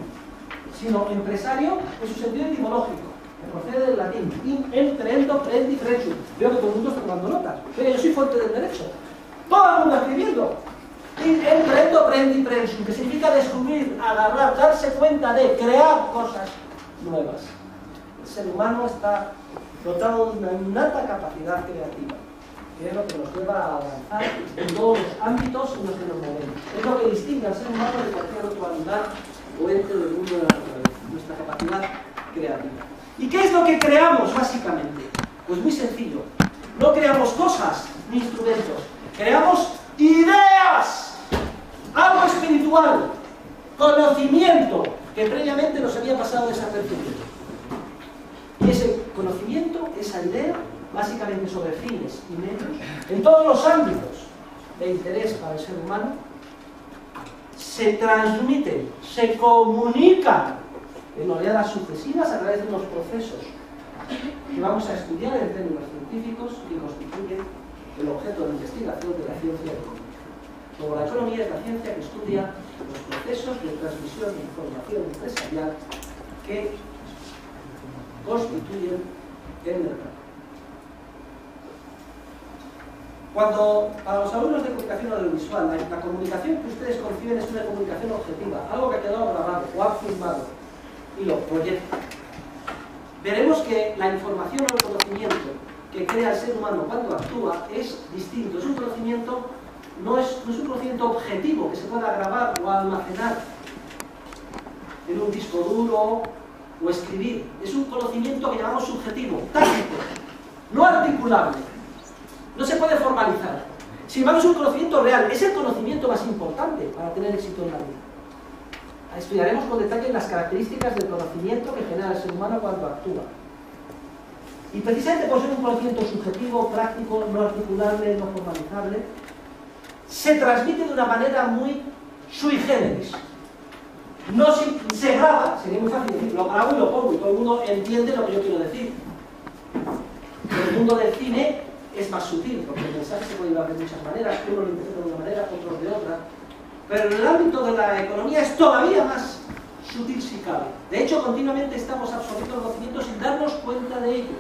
sino empresario en su sentido etimológico, que procede del latín, in entreendo prendi precium. Veo que todo el mundo está tomando notas, pero yo soy fuente del derecho. Todo el mundo escribiendo. In entreendo prendi precium, que significa descubrir, agarrar, darse cuenta de, crear cosas nuevas. El ser humano está dotado de una innata capacidad creativa que es lo que nos lleva a avanzar en todos los ámbitos en los que nos movemos. Es lo que distingue al ser humano de cualquier otro animal o mundo de naturaleza, nuestra capacidad creativa. ¿Y qué es lo que creamos básicamente? Pues muy sencillo. No creamos cosas ni instrumentos, creamos ideas, algo espiritual, conocimiento que previamente nos había pasado desapercibido. Y ese conocimiento, esa idea, básicamente sobre fines y medios, en todos los ámbitos de interés para el ser humano, se transmiten, se comunican en oleadas sucesivas a través de unos procesos que vamos a estudiar en términos científicos y constituyen el objeto de investigación de la ciencia económica. Como la economía es la ciencia que estudia los procesos de transmisión de información empresarial que constituyen el mercado. Cuando a los alumnos de comunicación audiovisual, la, comunicación que ustedes conciben es una comunicación objetiva, algo que ha quedado grabado o ha filmado y lo proyectan, veremos que la información o el conocimiento que crea el ser humano cuando actúa es distinto. Es un conocimiento, no es, no es un conocimiento objetivo que se pueda grabar o almacenar en un disco duro o escribir. Es un conocimiento que llamamos subjetivo, tácito, no articulable no se puede formalizar. Sin embargo, es un conocimiento real, es el conocimiento más importante para tener éxito en la vida. Estudiaremos con detalle las características del conocimiento que genera el ser humano cuando actúa. Y precisamente por ser un conocimiento subjetivo, práctico, no articulable, no formalizable, se transmite de una manera muy sui generis. No se, graba, sería muy fácil decir, lo grabo lo pongo y todo el mundo entiende lo que yo quiero decir. En el mundo del cine es más sutil, porque el mensaje se puede llevar de muchas maneras, uno lo interpreta de una manera, otro de otra. Pero en el ámbito de la economía es todavía más sutil si cabe. De hecho, continuamente estamos absorbiendo conocimiento sin darnos cuenta de ello.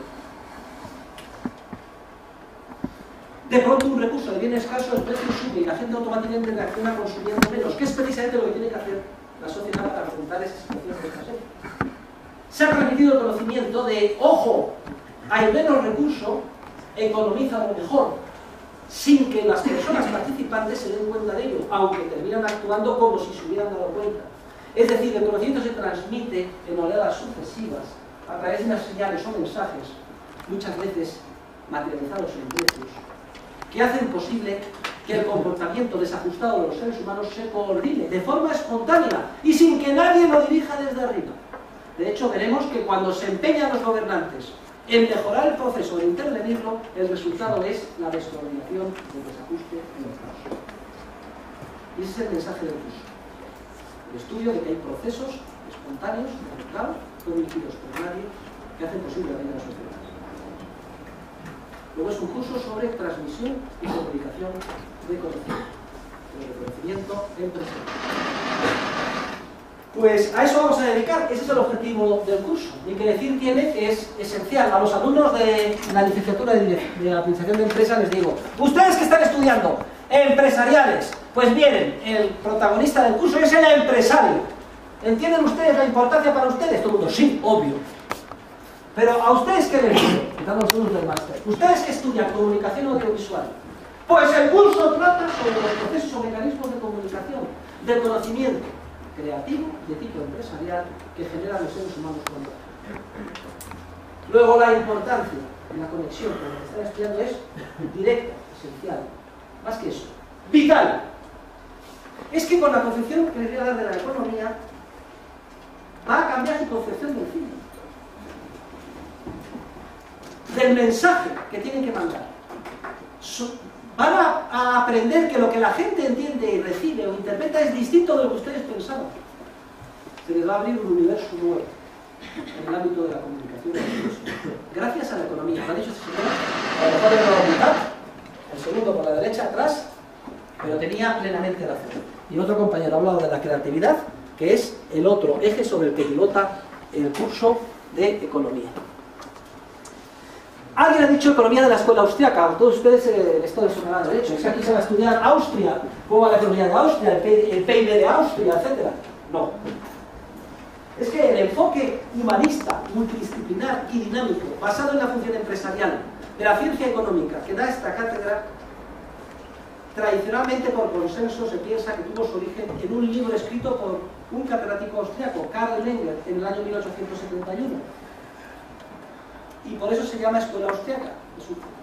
De pronto un recurso de bien escaso, el precio sube y la gente automáticamente reacciona consumiendo menos, que es precisamente lo que tiene que hacer la sociedad para afrontar esa situación de escasez. Se ha transmitido el conocimiento de, ojo, hay menos recurso, economiza lo mejor, sin que las personas participantes se den cuenta de ello, aunque terminan actuando como si se hubieran dado cuenta. Es decir, el conocimiento se transmite en oleadas sucesivas a través de unas señales o mensajes, muchas veces materializados en precios, que hacen posible que el comportamiento desajustado de los seres humanos se coordine de forma espontánea y sin que nadie lo dirija desde arriba. De hecho, veremos que cuando se empeñan los gobernantes en mejorar el proceso de intervenirlo, el resultado es la descoordinación del desajuste en los casos. Y ese es el mensaje del curso. El estudio de que hay procesos espontáneos, claro, no dirigidos por nadie, que hacen posible la vida de la sociedad. Luego es un curso sobre transmisión y comunicación de conocimiento, de conocimiento empresarial. Pues a eso vamos a dedicar, ese es el objetivo del curso. Y que decir tiene es esencial. A los alumnos de la licenciatura de, Administración de Empresas les digo, ustedes que están estudiando empresariales, pues miren, el protagonista del curso es el empresario. ¿Entienden ustedes la importancia para ustedes? Todo el mundo, sí, obvio. Pero a ustedes que les digo, del máster, ustedes que estudian comunicación audiovisual, pues el curso trata sobre los procesos o mecanismos de comunicación, de conocimiento, creativo de tipo empresarial que genera los seres humanos cuando Luego la importancia de la conexión con lo que están estudiando es directa, esencial. Más que eso, vital. Es que con la concepción que les voy a dar de la economía va a cambiar su concepción del fin. Del mensaje que tienen que mandar van a, aprender que lo que la gente entiende y recibe o interpreta es distinto de lo que ustedes Se les va a abrir un universo nuevo en el ámbito de la comunicación. Gracias a la economía. Lo ha dicho este señor, a lo mejor de el segundo por la derecha atrás, pero tenía plenamente razón. Y otro compañero ha hablado de la creatividad, que es el otro eje sobre el que pilota el curso de economía. Alguien ha dicho economía de la escuela austriaca, todos ustedes eh, esto les sonará de derecho, es que aquí se va a estudiar Austria, cómo va la economía de Austria, el PIB de Austria, etc. No. Es que el enfoque humanista, multidisciplinar y dinámico, basado en la función empresarial de la ciencia económica que da esta cátedra, tradicionalmente por consenso se piensa que tuvo su origen en un libro escrito por un catedrático austriaco, Karl Menger, en el año 1871 y por eso se llama escuela austriaca.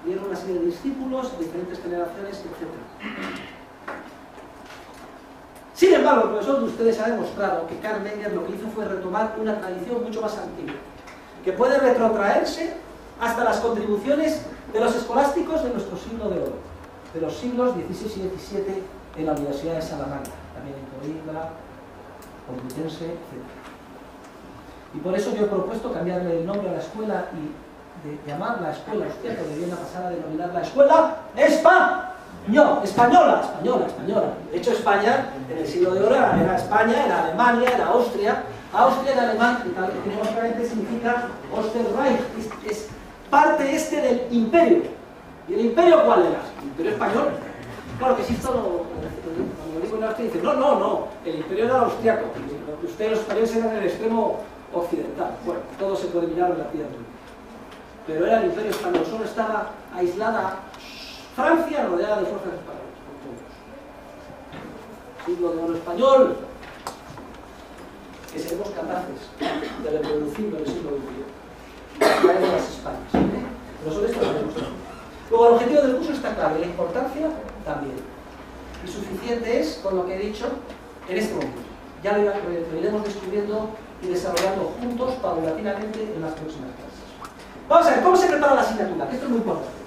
Vieron una serie de discípulos, diferentes generaciones, etc. Sin embargo, el profesor de ustedes ha demostrado que Karl Menger lo que hizo fue retomar una tradición mucho más antigua, que puede retrotraerse hasta las contribuciones de los escolásticos de nuestro siglo de oro, de los siglos XVI y XVII en la Universidad de Salamanca, también en Coimbra, Complutense, etc. Y por eso yo he propuesto cambiarle el nombre a la escuela y de llamar la escuela austríaca, deberían pasar a denominar la escuela española, española, española, española. De hecho, España, en el siglo de oro, era España, era Alemania, era Austria. Austria en alemán, etimológicamente significa Osterreich, es, parte este del imperio. ¿Y el imperio cuál era? El imperio español. Claro que si esto lo, lo digo en Austria, dicen, no, no, no, el imperio era austriaco, ustedes los españoles eran el extremo occidental. Bueno, todo se puede mirar en la tierra pero era el imperio español, solo estaba aislada Francia rodeada de fuerzas españolas, Siglo de oro español, que seremos capaces de reproducir en el siglo XXI. de las Españas. ¿eh? Sobre esto Luego, el objetivo del curso está claro la importancia también. Y suficiente es con lo que he dicho en este momento. Ya lo iremos descubriendo y desarrollando juntos paulatinamente en las próximas clases. Vamos a ver, ¿cómo se prepara la asignatura? Esto es muy importante.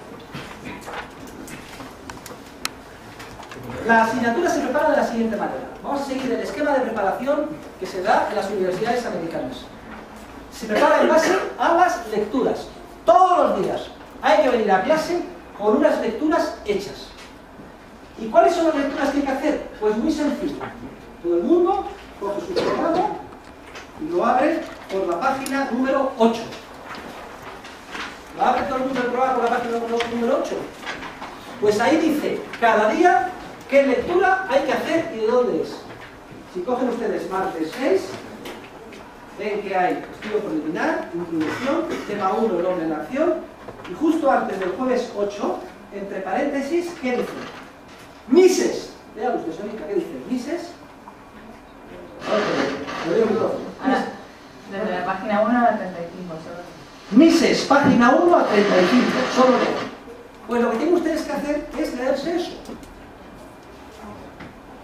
La asignatura se prepara de la siguiente manera. Vamos a seguir el esquema de preparación que se da en las universidades americanas. Se prepara en base a las lecturas. Todos los días hay que venir a clase con unas lecturas hechas. ¿Y cuáles son las lecturas que hay que hacer? Pues muy sencillo. Todo el mundo coge su programa y lo abre por la página número 8. ¿Va a ver todo el mundo el programa por la página número 8? Pues ahí dice, cada día, qué lectura hay que hacer y de dónde es. Si cogen ustedes martes 6, ven que hay estudio preliminar, introducción, tema 1, el orden en acción, y justo antes del jueves 8, entre paréntesis, ¿qué dice? Mises. Vean ustedes, ¿qué dice? Mises. Ahora, desde la página 1 a la 35, solo. Mises, página 1 a 35, solo. Pues lo que tienen ustedes que hacer es leerse eso.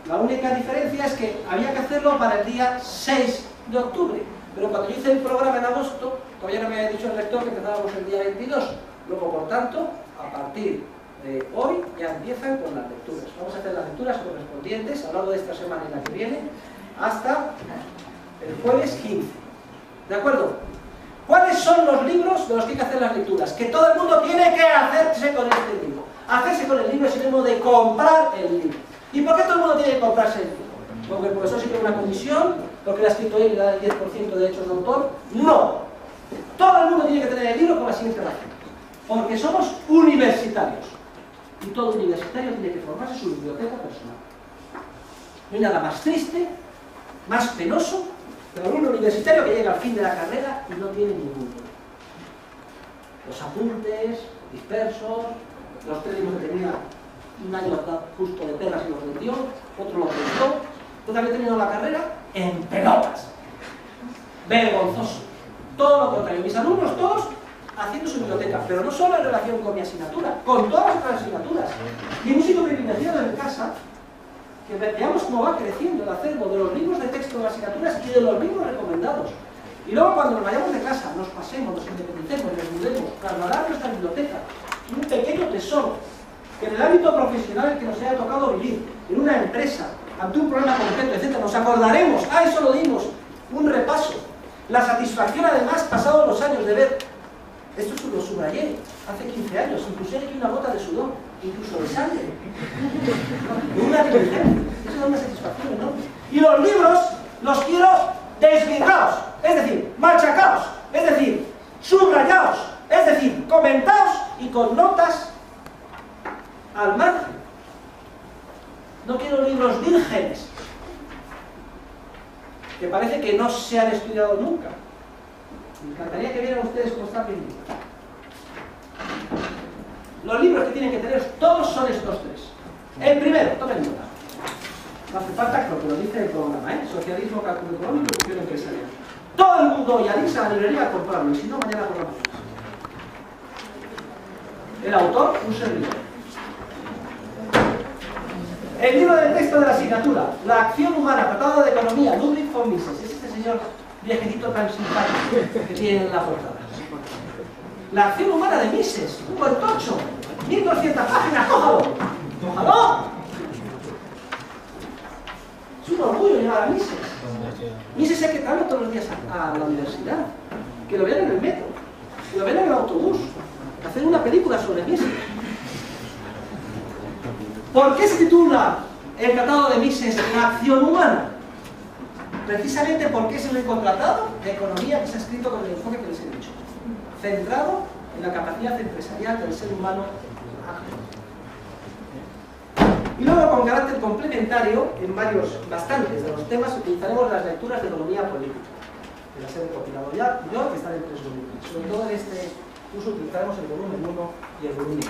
La única diferencia es que había que hacerlo para el día 6 de octubre. Pero cuando yo hice el programa en agosto, todavía no me había dicho el rector que empezábamos el día 22. Luego, por tanto, a partir de hoy ya empiezan con las lecturas. Vamos a hacer las lecturas correspondientes a lo largo de esta semana y la que viene hasta el jueves 15. ¿De acuerdo? ¿Cuáles son los libros de los que hay que hacer las lecturas? Que todo el mundo tiene que hacerse con este libro. Hacerse con el libro es sinónimo de comprar el libro. ¿Y por qué todo el mundo tiene que comprarse el libro? Porque el profesor sigue una comisión, porque le ha escrito él y le da el 10% de derechos de autor. No. Todo el mundo tiene que tener el libro con la siguiente razón. Porque somos universitarios. Y todo universitario tiene que formarse su biblioteca personal. No hay nada más triste, más penoso, que un universitario que llega al fin de la carrera y no tiene ningún libro. Los apuntes dispersos, los tres libros que tenía un año justo de perras y los vendió, otro los vendió, otro había tenido la carrera en pelotas. Vergonzoso. Todo lo contrario. Mis alumnos todos haciendo su biblioteca, pero no solo en relación con mi asignatura, con todas las otras asignaturas. Un sitio privilegiado en casa, que veamos cómo va creciendo el acervo de los libros de texto de las asignaturas y de los libros recomendados. Y luego cuando nos vayamos de casa, nos pasemos, nos independicemos, nos mudemos, trasladar nuestra biblioteca, un pequeño tesoro, que en el ámbito profesional que nos haya tocado vivir, en una empresa, ante un problema concreto, etc., nos acordaremos, a eso lo dimos, un repaso. La satisfacción además, pasados los años, de ver esto lo subrayé hace 15 años, incluso aquí una gota de sudor, incluso de sangre. Una diligencia. Eso da una satisfacción enorme. Y los libros los quiero desvirgados, es decir, machacados, es decir, subrayados, es decir, comentados y con notas al margen. No quiero libros vírgenes, que parece que no se han estudiado nunca. Me encantaría que vieran ustedes cómo está bien Los libros que tienen que tener todos son estos tres. El primero, tomen nota. No hace falta que lo dice el programa, ¿eh? Socialismo, cálculo económico y empresarial. Todo el mundo hoy alisa a la librería a comprarlo, y si no, mañana por la mañana. El autor, un servidor. El libro del texto de la asignatura, La acción humana, Tratado de Economía, Ludwig von Mises. Es este señor viejecito tan simpático que tiene en la portada. La acción humana de Mises, un buen tocho, 1200 páginas, cójalo, cójalo. Es un orgullo llevar a Mises. Mises es el que trae todos los días a, la universidad, que lo vean en el metro, que lo vean en el autobús, hacer una película sobre Mises. ¿Por qué se titula el tratado de Mises La acción humana? precisamente porque es el contratado de economía que se ha escrito con el enfoque que les he dicho, centrado en la capacidad empresarial del ser humano y luego con carácter complementario, en varios, bastantes de los temas, utilizaremos las lecturas de economía política, que las he recopilado ya, yo, que están en tres. Sobre todo en este curso utilizaremos el volumen 1 y el volumen 2.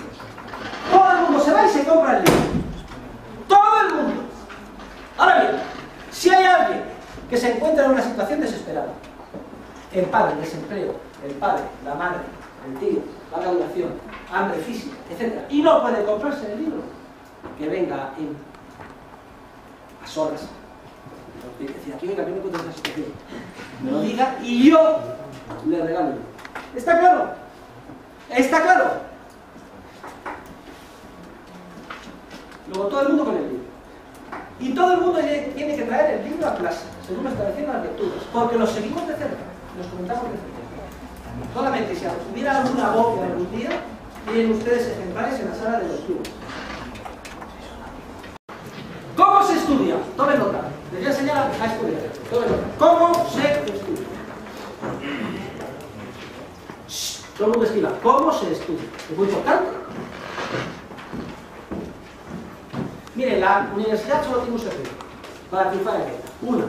Todo el mundo se va y se compra el libro. Todo el mundo. Ahora bien, si hay alguien que se encuentra en una situación desesperada. El padre, desempleo, el padre, la madre, el tío, la graduación, hambre física, etc. Y no puede comprarse el libro. Que venga en, a solas. Decir, aquí venga, que me encuentro situación. Me lo diga y yo le regalo el. ¿Está claro? ¿Está claro? Luego todo el mundo con el libro. Y todo el mundo tiene que traer el libro a clase según estableciendo las lecturas, porque los seguimos de cerca, los comentamos de cerca. Solamente si hubiera alguna copia algún día, tienen ustedes ejemplares en la sala de lectura. ¿Cómo se estudia? Tomen nota. Les voy a enseñar a estudiar. Tomen nota. ¿Cómo se estudia? Shh, todo. ¿Cómo se estudia? Es muy importante. Miren, la universidad solo tiene un secreto para triunfar en ella. Una,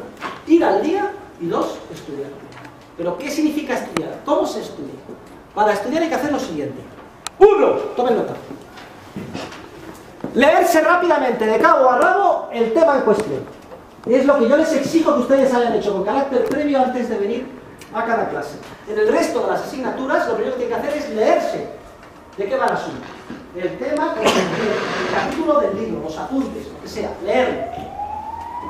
ir al día y dos, estudiar. Pero ¿qué significa estudiar? ¿Cómo se estudia? Para estudiar hay que hacer lo siguiente. Uno, tomen nota. Leerse rápidamente de cabo a rabo el tema en cuestión. Es lo que yo les exijo que ustedes hayan hecho con carácter previo antes de venir a cada clase. En el resto de las asignaturas, lo primero que tienen que hacer es leerse. ¿De qué va el asunto? El tema, el capítulo del libro, los apuntes, lo que sea, leerlo.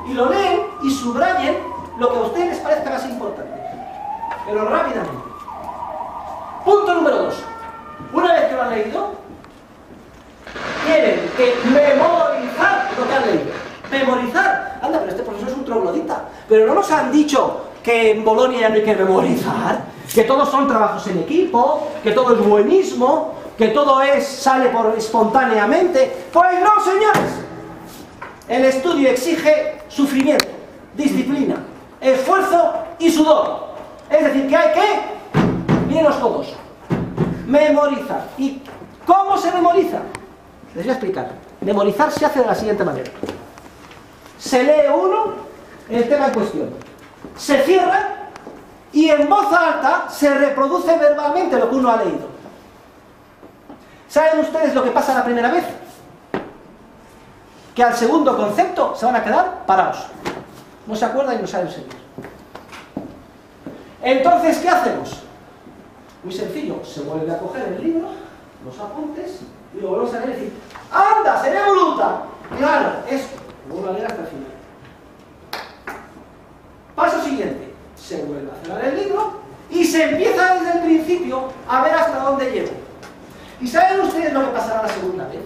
Y lo leen y subrayen lo que a ustedes les parezca más importante. Pero rápidamente. Punto número dos. Una vez que lo han leído, tienen que memorizar lo que han leído. Memorizar. Anda, pero este profesor es un troglodita. Pero no nos han dicho que en Bolonia ya no hay que memorizar, que todos son trabajos en equipo, que todo es buenismo, que todo es sale por espontáneamente. Pues no, señores. El estudio exige sufrimiento, disciplina, esfuerzo y sudor. Es decir, que hay que, mírenos todos, memorizar. ¿Y cómo se memoriza? Les voy a explicar. Memorizar se hace de la siguiente manera. Se lee uno el tema en cuestión. Se cierra y en voz alta se reproduce verbalmente lo que uno ha leído. ¿Saben ustedes lo que pasa la primera vez? Que al segundo concepto se van a quedar parados. No se acuerdan y no saben seguir. Entonces, ¿qué hacemos? Muy sencillo, se vuelve a coger el libro, los apuntes, y lo volvemos a leer y decir, ¡anda, seré bruta! Claro, eso, lo vuelvo a leer hasta el final. Paso siguiente, se vuelve a cerrar el libro y se empieza desde el principio a ver hasta dónde llego. ¿Y saben ustedes lo que pasará la segunda vez?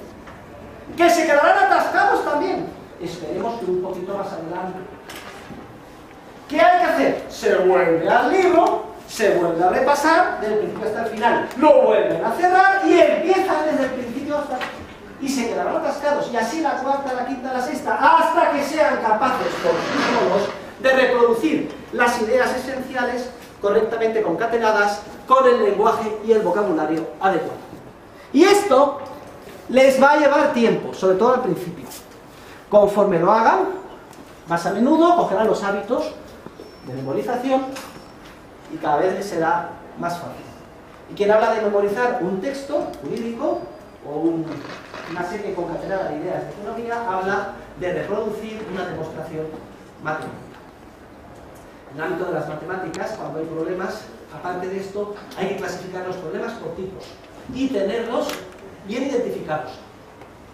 Que se quedarán atascados también. Esperemos que un poquito más adelante. ¿Qué hay que hacer? Se vuelve al libro, se vuelve a repasar del principio hasta el final, lo vuelven a cerrar y empieza desde el principio hasta y se quedarán atascados y así la cuarta, la quinta, la sexta, hasta que sean capaces por sí solos de reproducir las ideas esenciales correctamente concatenadas con el lenguaje y el vocabulario adecuado. Y esto les va a llevar tiempo, sobre todo al principio. Conforme lo hagan, más a menudo cogerán los hábitos de memorización y cada vez les será más fácil. Y quien habla de memorizar un texto jurídico o una serie concatenada de ideas de economía, habla de reproducir una demostración matemática. En el ámbito de las matemáticas, cuando hay problemas, aparte de esto, hay que clasificar los problemas por tipos y tenerlos bien identificados.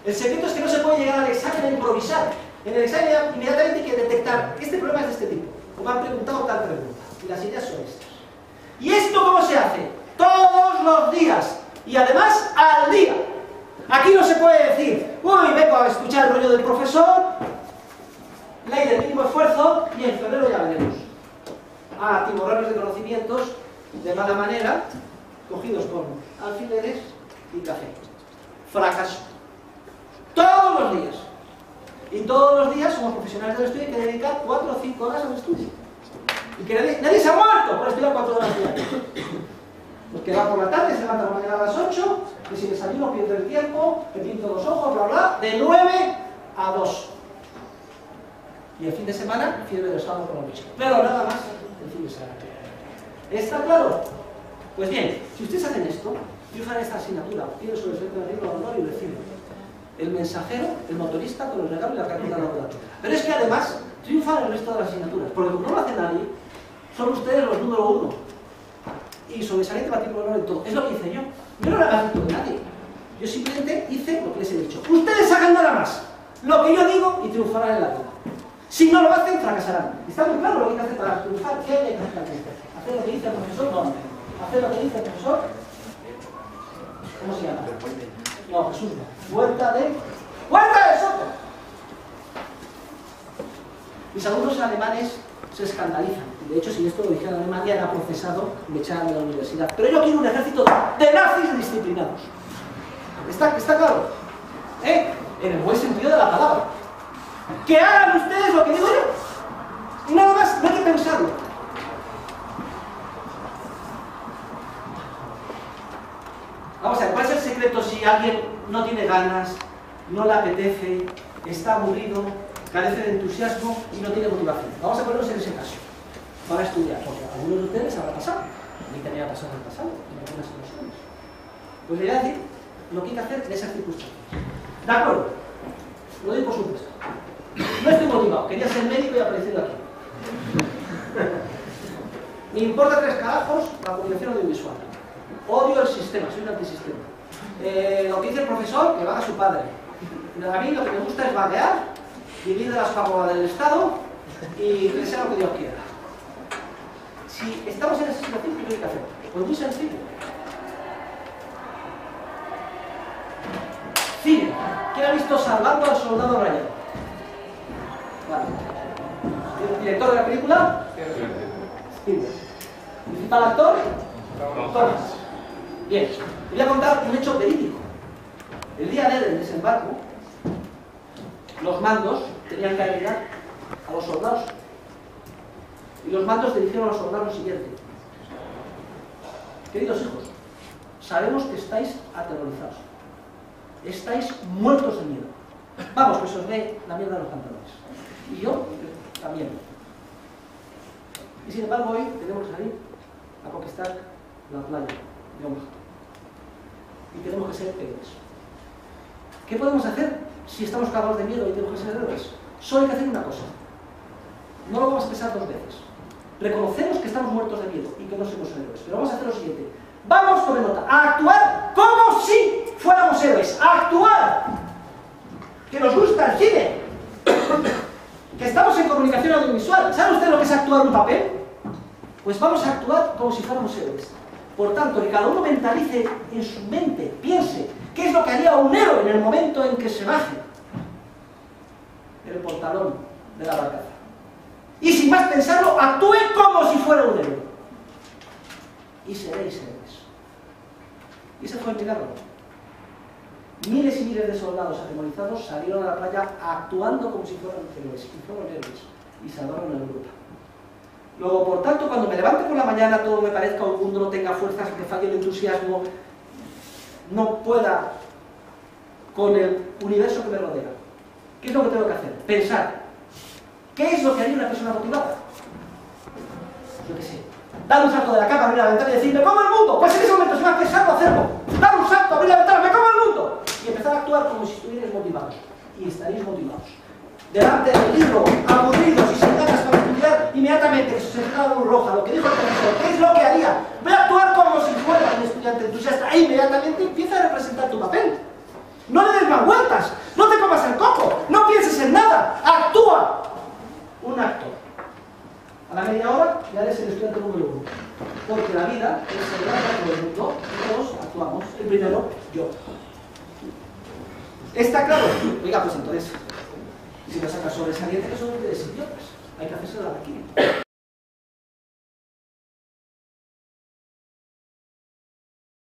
El secreto es que no se puede llegar al examen a improvisar. En el examen inmediatamente hay que detectar, este problema es de este tipo, o me han preguntado tal pregunta, y las ideas son estas. ¿Y esto cómo se hace? Todos los días, y además al día. Aquí no se puede decir, uy, vengo a escuchar el rollo del profesor, ley del mínimo esfuerzo, y en febrero ya veremos. Ah, tiburones de conocimientos, de mala manera, cogidos con alfileres y café. Fracaso. Todos los días. Y todos los días somos profesionales del estudio que dedicar 4 o 5 horas al estudio. Y que nadie, nadie se ha muerto por estudiar 4 horas diarias. Los que van por la tarde se levantan por la mañana a las 8, que si desayuno pierdo el tiempo, que pinto los ojos, bla bla, de 9 a 2. Y el fin de semana, fiebre de sábado por la noche. Pero nada más de. ¿Está claro? Pues bien, si ustedes hacen esto, fijan esta asignatura, tienen sobre el del libro honor y reciben. El mensajero, el motorista con el regalo y la carta de la Pero es que además triunfan el resto de las asignaturas, porque como no lo hace nadie, son ustedes los número uno. Y sobresaliente matrícula honor en todo. Es lo que hice yo. Yo no era de nadie. Yo simplemente hice lo que les he dicho. Ustedes hagan nada más. Lo que yo digo y triunfarán en la vida. Si no lo hacen, fracasarán. Está muy claro lo que hay que hacer para triunfar. ¿Qué hay que hacer? Hacer lo que dice el profesor, no hacer lo que dice el profesor. ¿Cómo se llama? No, Jesús no. Huerta de. ¡Huerta de Soto! Mis alumnos alemanes se escandalizan. De hecho, si esto lo dijera Alemania, era procesado me echaran de la universidad. Pero yo quiero un ejército de nazis disciplinados. ¿Está, está claro? ¿Eh? En el buen sentido de la palabra. Que hagan ustedes lo que digo yo. Y nada más, no hay que pensarlo. Vamos a ver, ¿cuál es el secreto si alguien no tiene ganas, no le apetece, está aburrido, carece de entusiasmo y no tiene motivación? Vamos a ponernos en ese caso, para estudiar, porque algunos de ustedes habrá pasado, a mí también ha pasado en el pasado, en algunas ocasiones. Pues le voy a decir lo que hay que hacer en esas circunstancias. ¿De acuerdo? Lo digo por supuesto. No estoy motivado. Quería ser médico y aparecido aquí. Me importa tres carajos la comunicación audiovisual. Odio el sistema, soy un antisistema. Eh, lo que dice el profesor, que va a su padre. A mí lo que me gusta es vaguear, vivir de las facultades del Estado y que sea lo que Dios quiera. Si estamos en esa situación, ¿qué hay que hacer? Pues muy sencillo. Cine. ¿Quién ha visto Salvando al Soldado Ryan? Vale. ¿El director de la película? Spielberg. ¿Principal actor? Thomas. Bien. Voy a contar un hecho verídico. El día del desembarco, los mandos tenían que alinear a los soldados. Y los mandos dirigieron a los soldados lo siguiente. Queridos hijos, sabemos que estáis aterrorizados. Estáis muertos de miedo. Vamos, que se os ve la mierda de los pantalones. Y yo también. Y sin embargo hoy tenemos que salir a conquistar la playa de Omaha. Y tenemos que ser héroes. ¿Qué podemos hacer si estamos cagados de miedo y tenemos que ser héroes? Solo hay que hacer una cosa. No lo vamos a pensar dos veces. Reconocemos que estamos muertos de miedo y que no somos héroes. Pero vamos a hacer lo siguiente. Vamos, tome nota, a actuar como si fuéramos héroes. A actuar. Que nos gusta el cine. Estamos en comunicación audiovisual. ¿Sabe usted lo que es actuar un papel? Pues vamos a actuar como si fuéramos héroes. Por tanto, que cada uno mentalice en su mente, piense, ¿qué es lo que haría un héroe en el momento en que se baje el pantalón de la barcaza? Y sin más pensarlo, actúe como si fuera un héroe. Y seréis héroes. Y ese fue el milagro. Miles y miles de soldados atemorizados salieron a la playa actuando como si fueran héroes. Y fueron héroes. Y salvaron a Europa. Luego, por tanto, cuando me levante por la mañana, todo me parezca un mundo, no tenga fuerzas, que falle el entusiasmo, no pueda con el universo que me rodea. ¿Qué es lo que tengo que hacer? Pensar. ¿Qué es lo que haría una persona motivada? Yo qué sé. Dar un salto de la cama, abrir la ventana y decir, ¡me como el mundo! Pues en ese momento, si me pensando hacerlo, dar un salto, abrir la ventana, ¡me como el mundo! Y empezar a actuar como si estuvierais motivados. Y estaréis motivados. Delante del libro, aburridos y sin ganas para estudiar, inmediatamente que se os la luz roja, lo que dijo el profesor, ¿qué es lo que haría? Voy a actuar como si fuera un estudiante entusiasta. E inmediatamente empieza a representar tu papel. No le des más vueltas, no te comas el coco, no pienses en nada, actúa. Un acto. A la media hora ya eres el estudiante número uno. Porque la vida es el mundo y todos actuamos. El primero, yo. ¿Está claro? Oiga, pues entonces, si me sacas sobresaliente, que son ustedes idiotas. Hay que hacerse la de aquí.